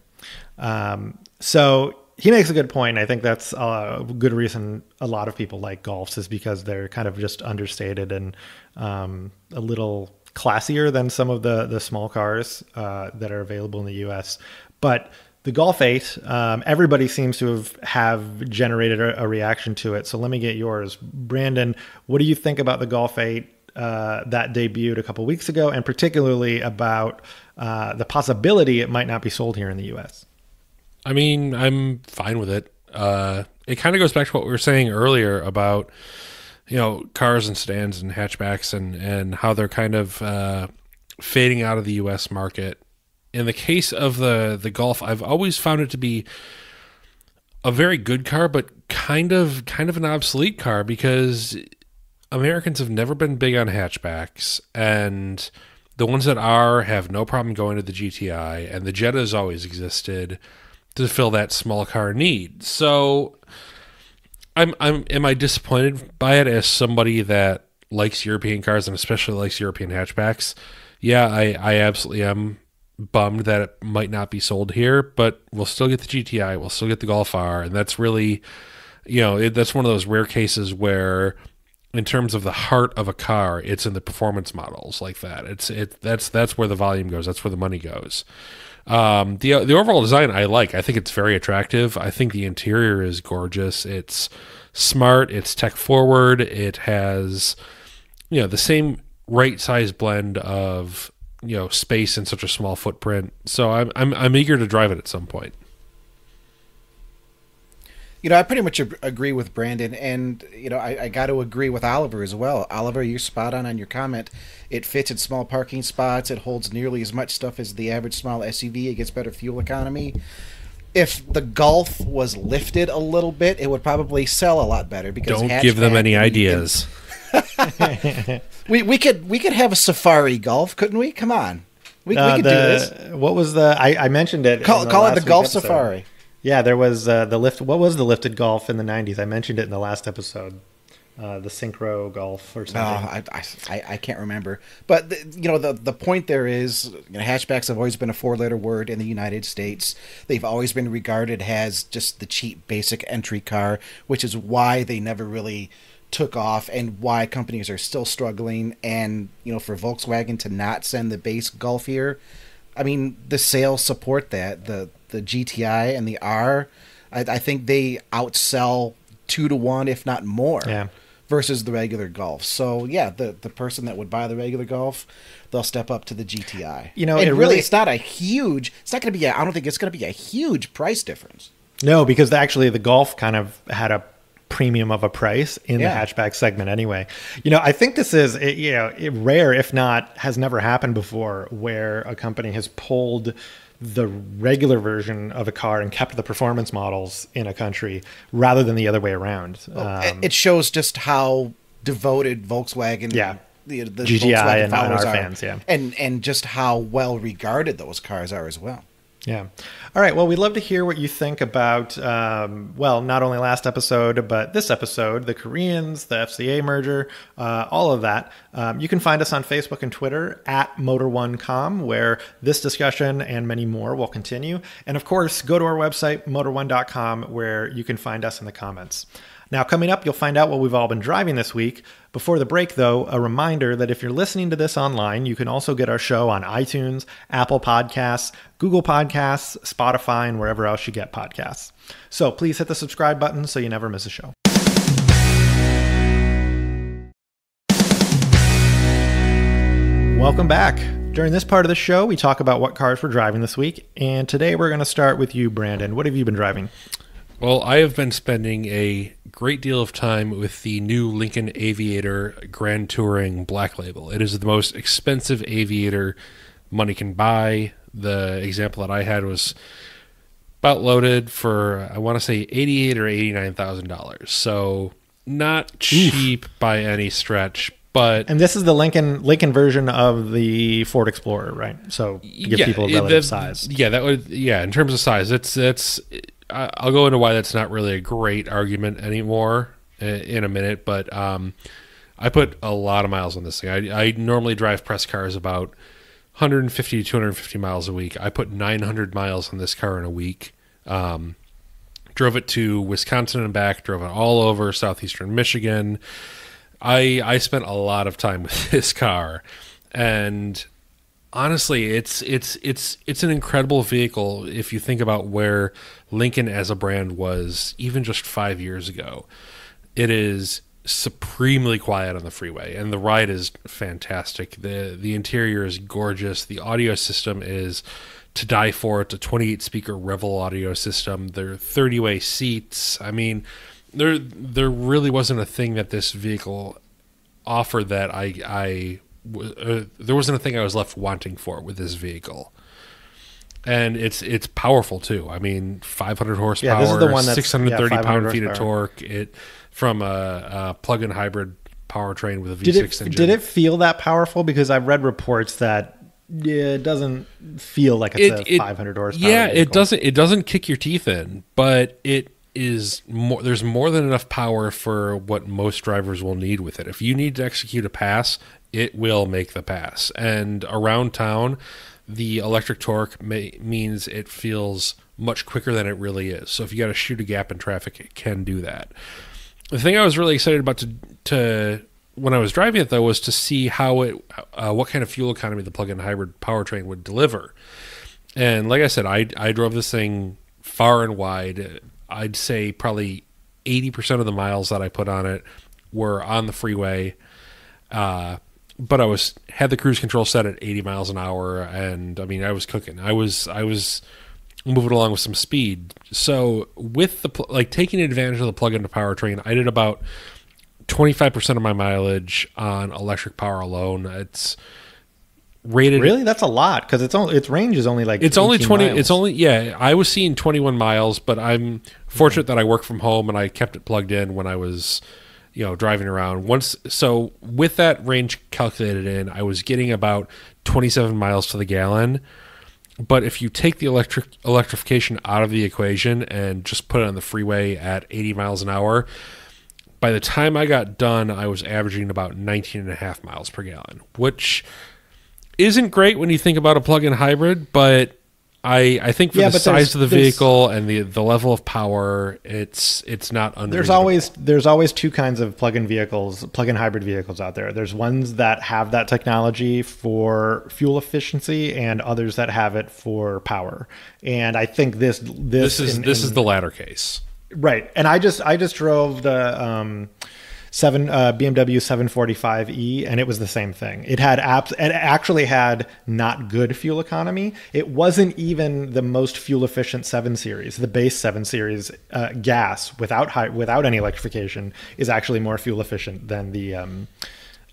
Um, so he makes a good point. I think that's a good reason a lot of people like golfs is because they're kind of just understated and um, a little classier than some of the the small cars uh, that are available in the U.S. But the Golf 8, um, everybody seems to have have generated a, a, reaction to it. So let me get yours, Brandon. What do you think about the Golf 8 uh, that debuted a couple weeks ago, and particularly about uh, the possibility it might not be sold here in the U.S. I mean, I'm fine with it. Uh, it kind of goes back to what we were saying earlier about you know cars and sedans and hatchbacks and and how they're kind of uh, fading out of the U.S. market. In the case of the the Golf, I've always found it to be a very good car, but kind of kind of an obsolete car because Americans have never been big on hatchbacks, and the ones that are have no problem going to the GTI, and the Jetta has always existed to fill that small car need. So I'm I'm am I disappointed by it as somebody that likes European cars and especially likes European hatchbacks? Yeah, I I absolutely am bummed that it might not be sold here, but we'll still get the GTI, we'll still get the Golf R, and that's really you know, it, that's one of those rare cases where in terms of the heart of a car, it's in the performance models like that. It's it that's that's where the volume goes. That's where the money goes. Um, the the overall design I like. I think it's very attractive. I think the interior is gorgeous. It's smart. It's tech forward. It has you know the same right size blend of you know space in such a small footprint. So I'm I'm I'm eager to drive it at some point. You know, I pretty much agree with Brandon, and you know, I, I got to agree with Oliver as well. Oliver, you're spot on on your comment. It fits in small parking spots. It holds nearly as much stuff as the average small SUV. It gets better fuel economy. If the Golf was lifted a little bit, it would probably sell a lot better. Because don't give them any ideas. we we could we could have a Safari Golf, couldn't we? Come on, we, uh, we could the, do this. What was the? I, I mentioned it. Call, call it the Golf episode. Safari. Yeah, there was uh, the lift. What was the lifted golf in the '90s? I mentioned it in the last episode. Uh, the Syncro golf or something. Oh, I, I, I can't remember. But the, you know the the point there is, you know, hatchbacks have always been a four letter word in the United States. They've always been regarded as just the cheap basic entry car, which is why they never really took off and why companies are still struggling. And you know, for Volkswagen to not send the base Golf here, I mean, the sales support that. The the GTI and the R, I, I think they outsell two to one, if not more. Yeah versus the regular golf. So yeah, the the person that would buy the regular golf, they'll step up to the GTI. You know, and it really, really, it's not a huge. It's not going to be. I don't think it's going to be a huge price difference. No, because actually the golf kind of had a premium of a price in yeah. the hatchback segment anyway. You know, I think this is you know rare, if not has never happened before, where a company has pulled the regular version of a car and kept the performance models in a country rather than the other way around. Um, it shows just how devoted Volkswagen, yeah, the, the GTI Volkswagen and, and our are, fans, yeah, and and just how well regarded those cars are as well. Yeah. All right. Well, we'd love to hear what you think about, um, well, not only last episode, but this episode, the Koreans, the FCA merger, uh, all of that. Um, you can find us on Facebook and Twitter at Motor1Com, where this discussion and many more will continue. And of course, go to our website, motor1.com, where you can find us in the comments. Now, coming up, you'll find out what we've all been driving this week. Before the break, though, a reminder that if you're listening to this online, you can also get our show on iTunes, Apple Podcasts, Google Podcasts, Spotify, and wherever else you get podcasts. So please hit the subscribe button so you never miss a show. Welcome back. During this part of the show, we talk about what cars we're driving this week. And today we're going to start with you, Brandon. What have you been driving? Well, I have been spending a great deal of time with the new Lincoln Aviator Grand Touring Black Label. It is the most expensive aviator money can buy. The example that I had was about loaded for I want to say eighty eight or eighty nine thousand dollars. So not cheap by any stretch, but And this is the Lincoln Lincoln version of the Ford Explorer, right? So to give people a it- relative the- size. Yeah, that would yeah. In terms of size, it's it's. I'll go into why that's not really a great argument anymore in a minute, but um, I put a lot of miles on this thing. I, I normally drive press cars about 150 to 250 miles a week. I put 900 miles on this car in a week. Um, drove it to Wisconsin and back. Drove it all over southeastern Michigan. I I spent a lot of time with this car, and honestly, it's it's it's it's an incredible vehicle if you think about where Lincoln as a brand was even just five years ago. It is supremely quiet on the freeway, and the ride is fantastic. the The interior is gorgeous. The audio system is to die for. It's a 28 speaker Revel audio system. There are 30 way seats. I mean, there there really wasn't a thing that this vehicle offered that I I uh, there wasn't a thing I was left wanting for with this vehicle. And it's it's powerful too. I mean, 500 horsepower, Yeah, this is the one that's- 630 yeah, 500 pound feet of torque. It from a, a plug-in hybrid powertrain with a V6 Did it engine. did it feel that powerful? Because I've read reports that yeah, it doesn't feel like it's It- a it- 500 horsepower. Yeah, it doesn't it doesn't kick your teeth in, but it is more there's more than enough power for what most drivers will need with it. If you need to execute a pass, it will make the pass. And around town, the electric torque may, means it feels much quicker than it really is. So if you got to shoot a gap in traffic, it can do that. The thing I was really excited about to to when I was driving it though was to see how it uh, what kind of fuel economy the plug-in hybrid powertrain would deliver. And like I said, I I drove this thing far and wide. I'd say probably eighty percent of the miles that I put on it were on the freeway. Uh, but I was had the cruise control set at eighty miles an hour, and I mean I was cooking. I was I was moving along with some speed. So with the like taking advantage of the plug-in powertrain, I did about twenty five percent of my mileage on electric power alone. It's rated Really, that's a lot because it's only its range is only like it's only 20 miles. it's only yeah i was seeing 21 miles but i'm fortunate that i work from home and i kept it plugged in when i was you know driving around. Once so with that range calculated in i was getting about 27 miles to the gallon. But if you take the electric electrification out of the equation and just put it on the freeway at 80 miles an hour by the time i got done i was averaging about 19 and a half miles per gallon which isn't great when you think about a plug-in hybrid, but I I think for Yeah, the size of the vehicle and the the level of power, it's it's not unreasonable. There's always there's always two kinds of plug-in vehicles, plug-in hybrid vehicles out there. There's ones that have that technology for fuel efficiency, and others that have it for power. And I think this this this is in- this in- is the latter case. Right, and I just I just drove the um, seven uh, BMW 745e, and it was the same thing. It had apps. It actually had not good fuel economy. It wasn't even the most fuel efficient seven series. The base seven series uh, gas without high, without any electrification is actually more fuel efficient than the. Um,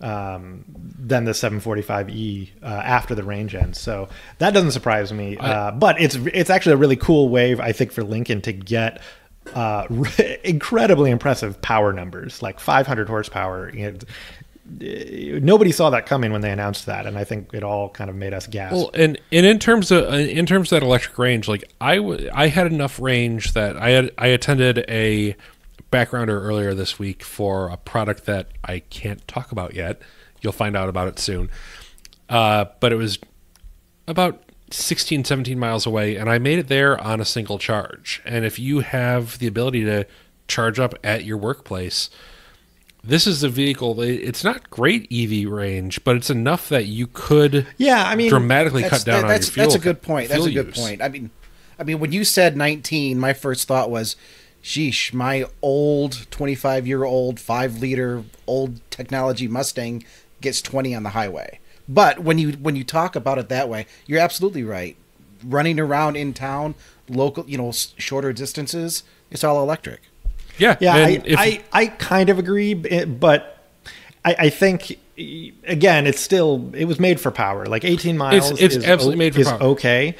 um, than the 745e uh, after the range ends. So that doesn't surprise me. uh, but it's it's actually a really cool wave, I think, for Lincoln to get uh, incredibly impressive power numbers, like 500 horsepower. You know, nobody saw that coming when they announced that, and I think it all kind of made us gasp. Well, and and in terms of in terms of that electric range, like I w- I had enough range that I had I attended a backgrounder earlier this week for a product that I can't talk about yet. You'll find out about it soon. Uh, but it was about 16, 17 miles away, and I made it there on a single charge. And if you have the ability to charge up at your workplace, this is a vehicle. It's not great EV range, but it's enough that you could yeah, I mean, dramatically cut down that- on your fuel. that's a good point. That's a good use. point. I mean, I mean, when you said 19, my first thought was, sheesh, my old 25 year old five liter old technology Mustang gets 20 on the highway. But when you when you talk about it that way, you're absolutely right. Running around in town, local, you know, s- shorter distances, it's all electric. Yeah, Yeah, I, if- I, I kind of agree, eh, but I, I think again, it's still it was made for power. Like 18 miles, it's is absolutely o- made for is power. okay.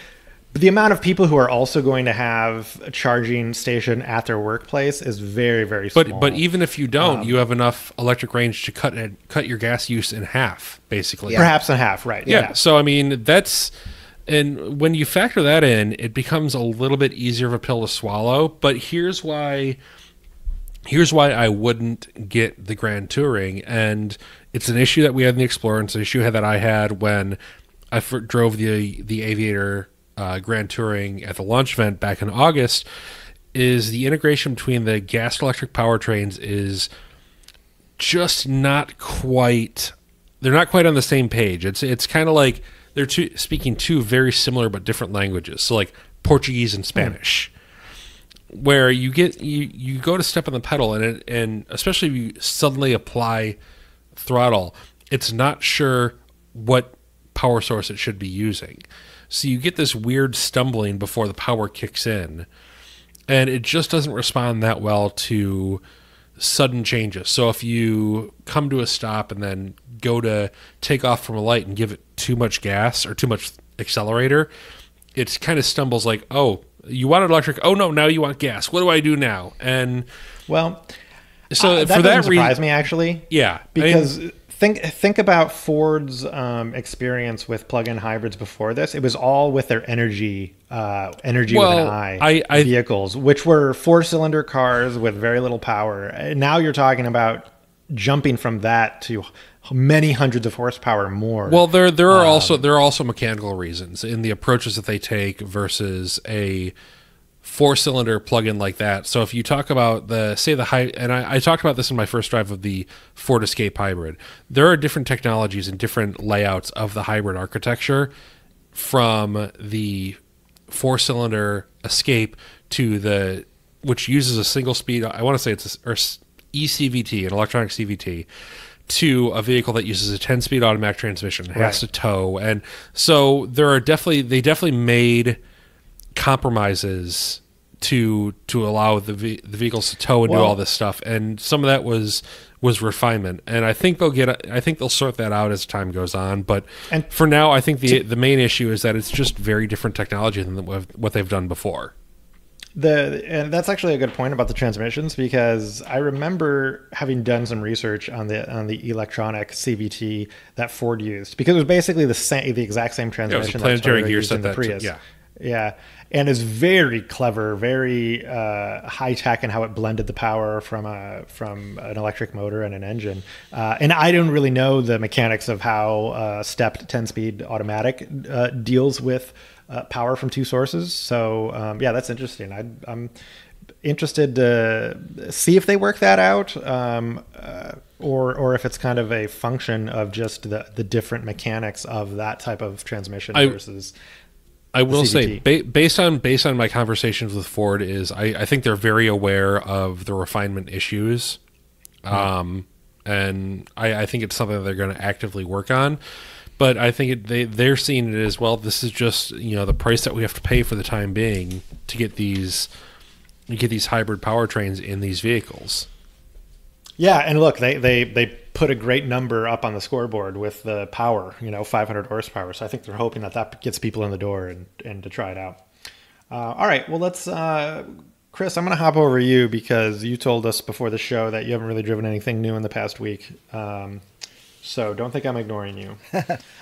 But the amount of people who are also going to have a charging station at their workplace is very, very small. But but even if you don't, um, you have enough electric range to cut it, cut your gas use in half, basically. Yeah. perhaps in half, right? Yeah. So I mean, that's and when you factor that in, it becomes a little bit easier of a pill to swallow. But here's why. Here's why I wouldn't get the Grand Touring, and it's an issue that we had in the Explorer. and It's an issue that I had when I drove the the Aviator uh, Grand Touring at the launch event back in August. Is the integration between the gas electric powertrains is just not quite they're not quite on the same page. It's it's kind of like they're two, speaking two very similar but different languages. So like Portuguese and Spanish. Where you get you you go to step on the pedal and it, and especially if you suddenly apply throttle, it's not sure what power source it should be using. So you get this weird stumbling before the power kicks in and it just doesn't respond that well to sudden changes. So if you come to a stop and then go to take off from a light and give it too much gas or too much accelerator, it kind of stumbles like, "Oh, you wanted electric. Oh no, now you want gas. What do I do now?" And Well, so uh, that for that reason, surprise me actually. yeah, I mean, because think think about Ford's um, experience with plug-in hybrids before this. It was all with their energy, uh, energy with an I, I- I- vehicles, which were four-cylinder cars with very little power. Now you're talking about jumping from that to many hundreds of horsepower more. Well, there there Um, are also there are also mechanical reasons in the approaches that they take versus a four cylinder plug-in like that. So if you talk about the say the high, and I, I talked about this in my first drive of the Ford Escape hybrid, there are different technologies and different layouts of the hybrid architecture from the four cylinder Escape to the which uses a single speed. I want to say it's a, or eCVT, an electronic CVT, to a vehicle that uses a 10 speed automatic transmission, has Right. to tow, and so there are definitely they definitely made compromises to to allow the ve- the vehicles to tow and do all this stuff, and some of that was was refinement, and I think they'll get I think they'll sort that out as time goes on. But And for now, I think the the main issue is that it's just very different technology than what what they've done before. The and that's actually a good point about the transmissions because I remember having done some research on the on the electronic CVT that Ford used because it was basically the same the exact same was a transmission planetary that gear set in the Prius. yeah. Yeah. And is very clever, very uh, high tech in how it blended the power from a from an electric motor and an engine. Uh, and I don't really know the mechanics of how uh, stepped ten speed automatic uh, deals with uh, power from two sources. So um, yeah, that's interesting. I, I'm interested to see if they work that out, um, uh, or or if it's kind of a function of just the the different mechanics of that type of transmission I- versus. I will say, CVT. based on based on my conversations with Ford, is I, I think they're very aware of the refinement issues, um, and I, I think it's something that they're going to actively work on. But I think it, they they're seeing it as well. This is just you know the price that we have to pay for the time being to get these to get these hybrid powertrains in these vehicles. Yeah, and look, they they they put a great number up on the scoreboard with the power, you know, 500 horsepower. So I think they're hoping that that gets people in the door and and to try it out. Uh, all right, well let's. Uh, Chris, I'm going to hop over you because you told us before the show that you haven't really driven anything new in the past week. Um, so don't think I'm ignoring you.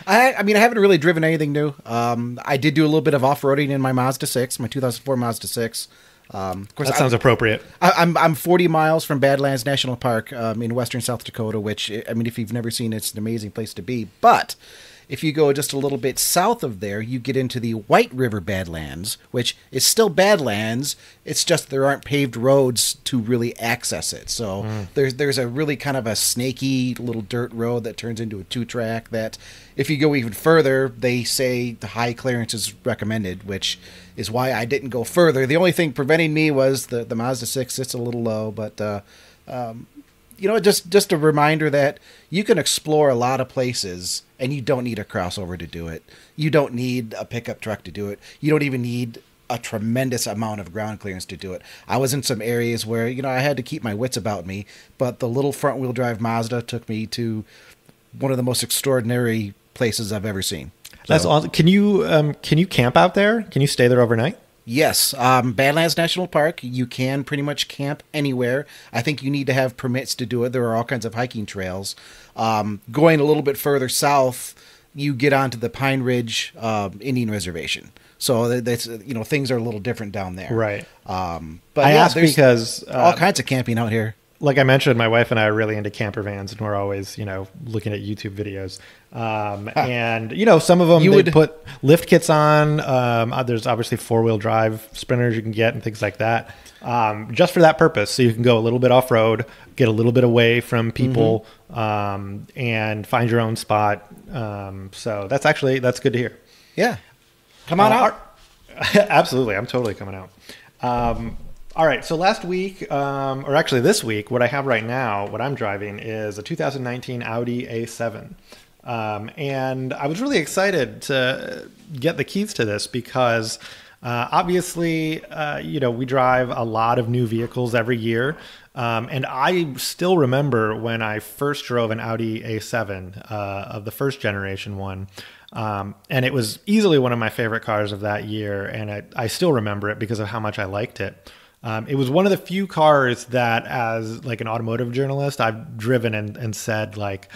I, I mean, I haven't really driven anything new. Um, I did do a little bit of off roading in my Mazda 6, my 2004 Mazda 6. Um, of course, That sounds appropriate. I, I'm I'm 40 miles from Badlands National Park um, in western South Dakota, which I mean, if you've never seen it, it's an amazing place to be. But if you go just a little bit south of there, you get into the White River Badlands, which is still Badlands. It's just there aren't paved roads to really access it. So there's there's a really kind of a snaky little dirt road that turns into a two track. That if you go even further, they say the high clearance is recommended, which is why I didn't go further. The only thing preventing me was the the Mazda six. It's a little low, but uh, um, you know, just just a reminder that you can explore a lot of places, and you don't need a crossover to do it. You don't need a pickup truck to do it. You don't even need a tremendous amount of ground clearance to do it. I was in some areas where you know I had to keep my wits about me, but the little front wheel drive Mazda took me to one of the most extraordinary places I've ever seen. That's So- awesome. Can you um, can you camp out there? Can you stay there overnight? Yes, um, Badlands National Park. You can pretty much camp anywhere. I think you need to have permits to do it. There are all kinds of hiking trails. Um, going a little bit further south, you get onto the Pine Ridge um, Indian Reservation. So that- that's you know things are a little different down there. Right. Um, but I yeah, there's because uh, all kinds of camping out here. Like I mentioned, my wife and I are really into camper vans, and we're always, you know, looking at YouTube videos. Um, And you know, some of them You they would- put lift kits on. Um, uh, there's obviously four wheel drive sprinters you can get and things like that, um, just for that purpose. So you can go a little bit off road, get a little bit away from people, um, and find your own spot. Um, so that's actually that's good to hear. Yeah, come on Uh, out. our- absolutely, I'm totally coming out. All right, so last week, um, or actually this week, what I have right now, what I'm driving is a 2019 Audi A7. Um, and I was really excited to get the keys to this because uh, obviously, uh, you know, we drive a lot of new vehicles every year. Um, and I still remember when I first drove an Audi A7 uh, of the first generation one. Um, and it was easily one of my favorite cars of that year. And I, I still remember it because of how much I liked it. Um, it was one of the few cars that, as like an automotive journalist, I've driven and, and said like,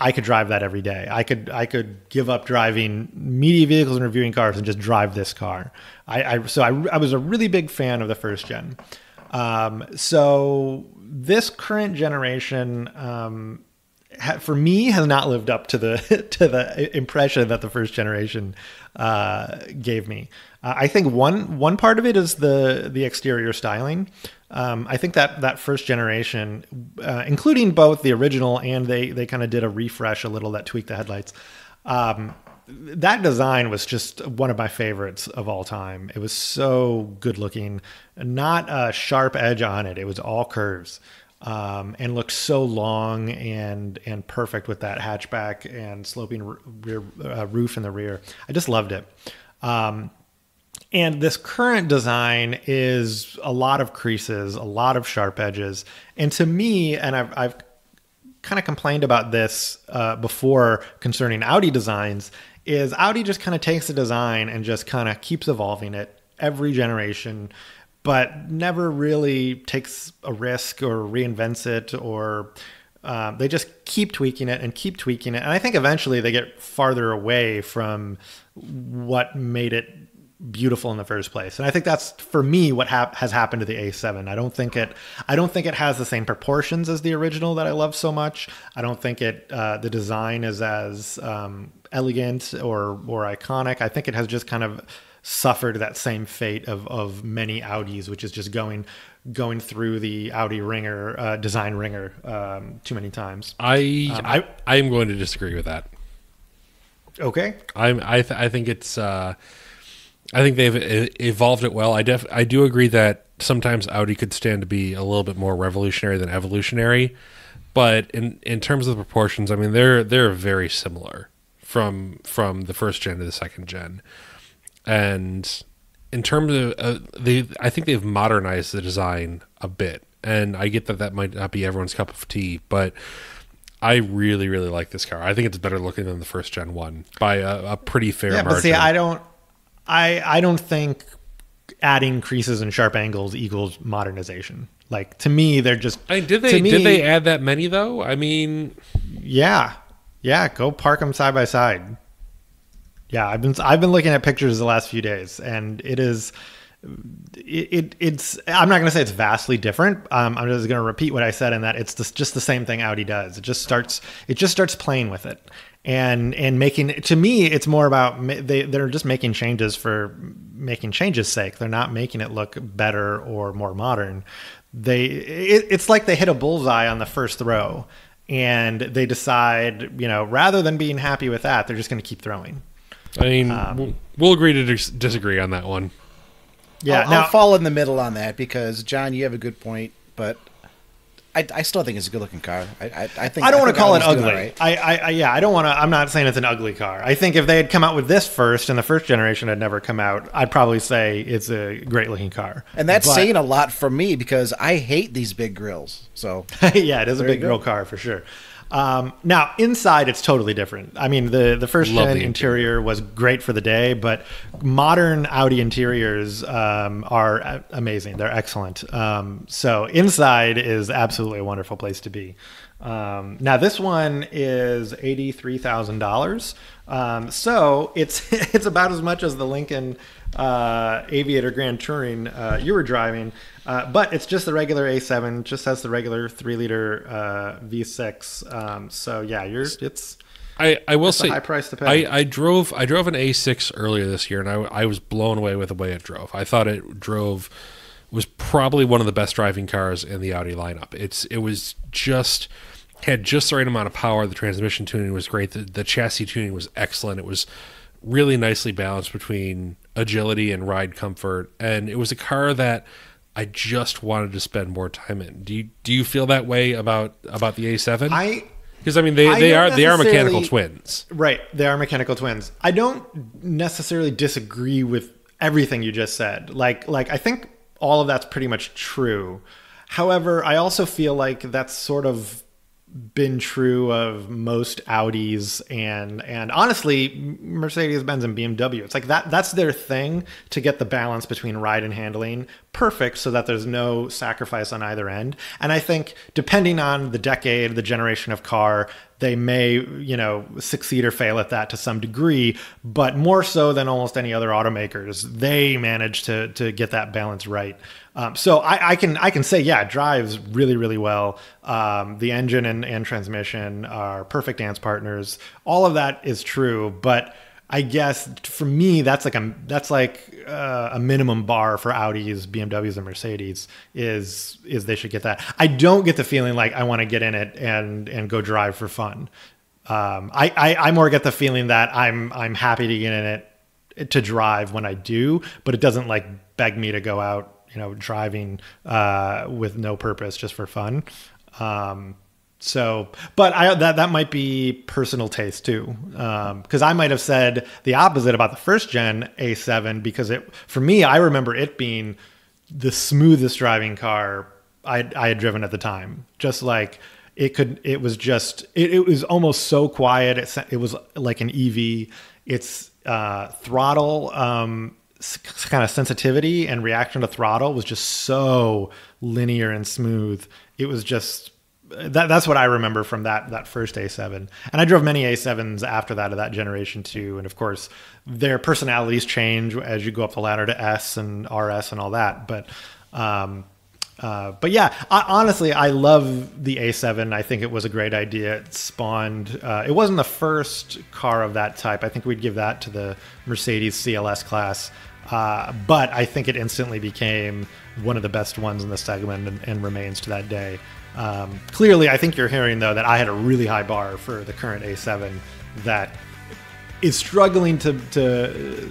I could drive that every day. I could I could give up driving media vehicles and reviewing cars and just drive this car. I, I so I, I was a really big fan of the first gen. Um, so this current generation, um, for me, has not lived up to the to the impression that the first generation uh, gave me. Uh, I think one one part of it is the the exterior styling. Um, I think that that first generation, uh, including both the original and they they kind of did a refresh a little that tweaked the headlights. Um, that design was just one of my favorites of all time. It was so good looking, not a sharp edge on it. It was all curves, um, and looked so long and and perfect with that hatchback and sloping rear, uh, roof in the rear. I just loved it. Um, and this current design is a lot of creases, a lot of sharp edges. And to me, and I've, I've kind of complained about this uh, before concerning Audi designs, is Audi just kind of takes a design and just kind of keeps evolving it every generation, but never really takes a risk or reinvents it or. Um, they just keep tweaking it and keep tweaking it, and I think eventually they get farther away from what made it beautiful in the first place. And I think that's for me what hap- has happened to the A7. I don't think it I don't think it has the same proportions as the original that I love so much. I don't think it uh, the design is as um, elegant or or iconic. I think it has just kind of suffered that same fate of of many Audis, which is just going going through the Audi wringer uh, design wringer um, too many times. I, Um, I I am going to disagree with that. Okay. I'm I th- I think it's uh, I think they've e- evolved it well. I def I do agree that sometimes Audi could stand to be a little bit more revolutionary than evolutionary, but in in terms of the proportions, I mean they're they're very similar from from the first gen to the second gen, and in terms of uh, they I think they've modernized the design a bit, and I get that that might not be everyone's cup of tea, but. I really, really like this car. I think it's better looking than the first gen one by a, a pretty fair Yeah, margin. but see, I don't, I I don't think adding creases and sharp angles equals modernization. Like to me, they're just. I mean, did they me- did they add that many though? I mean, Yeah, yeah. Go park them side by side. Yeah, I've been I've been looking at pictures the last few days, and it is. It, it it's I'm not going to say it's vastly different. Um, I'm just going to repeat what I said in that it's just, just the same thing Audi does. It just starts it just starts playing with it and and making to me it's more about they they're just making changes for making changes sake. They're not making it look better or more modern. They it, it's like they hit a bullseye on the first throw and they decide, you know, rather than being happy with that, they're just going to keep throwing. I mean, Um, we'll, we'll agree to dis- disagree on that one. Yeah. I'll, now, I'll fall in the middle on that because John, you have a good point, but I, I still think it's a good looking car. I, I, I think I don't want to call it ugly. right. I, I, I, yeah, I don't want to. I'm not saying it's an ugly car. I think if they had come out with this first and the first generation had never come out, I'd probably say it's a great looking car. And that's But- saying a lot for me because I hate these big grills. So yeah, it is a big grill car for sure. Um, now inside, it's totally different. I mean, the the first Love gen the interior was great for the day, but modern Audi interiors um, are amazing. They're excellent. Um, so inside is absolutely a wonderful place to be. Um, now this one is eighty three thousand dollars. Um, so it's it's about as much as the Lincoln uh, Aviator Grand Touring uh, you were driving, uh, but it's just the regular A7. Just has the regular three liter uh, V6. Um, so yeah, you're it's I, I will say high price to pay. I, I drove I drove an A6 earlier this year and I, I was blown away with the way it drove. I thought it drove was probably one of the best driving cars in the Audi lineup. It's it was just had just the right amount of power. The transmission tuning was great. The, the chassis tuning was excellent. It was really nicely balanced between agility and ride comfort, and it was a car that I just wanted to spend more time in. Do you do you feel that way about about the A7? I Because I mean, they, I they are they are mechanical twins. Right, they are mechanical twins. I don't necessarily disagree with everything you just said. Like like I think all of that's pretty much true. However, I also feel like that's sort of been true of most Audis and and honestly Mercedes Benz and BMW. It's like that that's their thing to get the balance between ride and handling perfect so that there's no sacrifice on either end. And I think depending on the decade, the generation of car, they may, you know, succeed or fail at that to some degree, but more so than almost any other automakers, they manage to to get that balance right. Um, so I, I can I can say yeah, it drives really really well. Um, the engine and, and transmission are perfect dance partners. All of that is true, but I guess for me that's like a that's like uh, a minimum bar for Audis, BMWs, and Mercedes is is they should get that. I don't get the feeling like I want to get in it and and go drive for fun. Um, I, I I more get the feeling that I'm I'm happy to get in it to drive when I do, but it doesn't like beg me to go out, you know, driving uh, with no purpose just for fun. Um, so, but I that that might be personal taste too, because I might have said the opposite about the first gen A7 because it for me I remember it being the smoothest driving car I I had driven at the time. Just like it could, it was just it, it was almost so quiet. It it was like an EV. Its uh, throttle. Um, kind of sensitivity and reaction to throttle was just so linear and smooth. It was just that, that's what I remember from that that first A7. And I drove many A7s after that of that generation too. And of course, their personalities change as you go up the ladder to S and RS and all that. But um, uh, but yeah, I, honestly, I love the A7. I think it was a great idea. It spawned. Uh, it wasn't the first car of that type. I think we'd give that to the Mercedes CLS class. Uh, but I think it instantly became one of the best ones in the segment and, and remains to that day. Um, clearly, I think you're hearing though that I had a really high bar for the current A7 that is struggling to to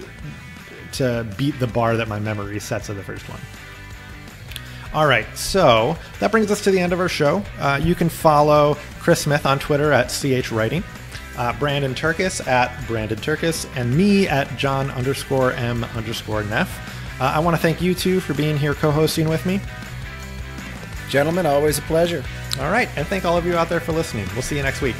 to beat the bar that my memory sets of the first one. All right, so that brings us to the end of our show. Uh, you can follow Chris Smith on Twitter at chwriting, uh, Brandon Turkus at Brandon Turkus, and me at John underscore M underscore Neff. Uh, I want to thank you two for being here co-hosting with me. Gentlemen, always a pleasure. All right, and thank all of you out there for listening. We'll see you next week.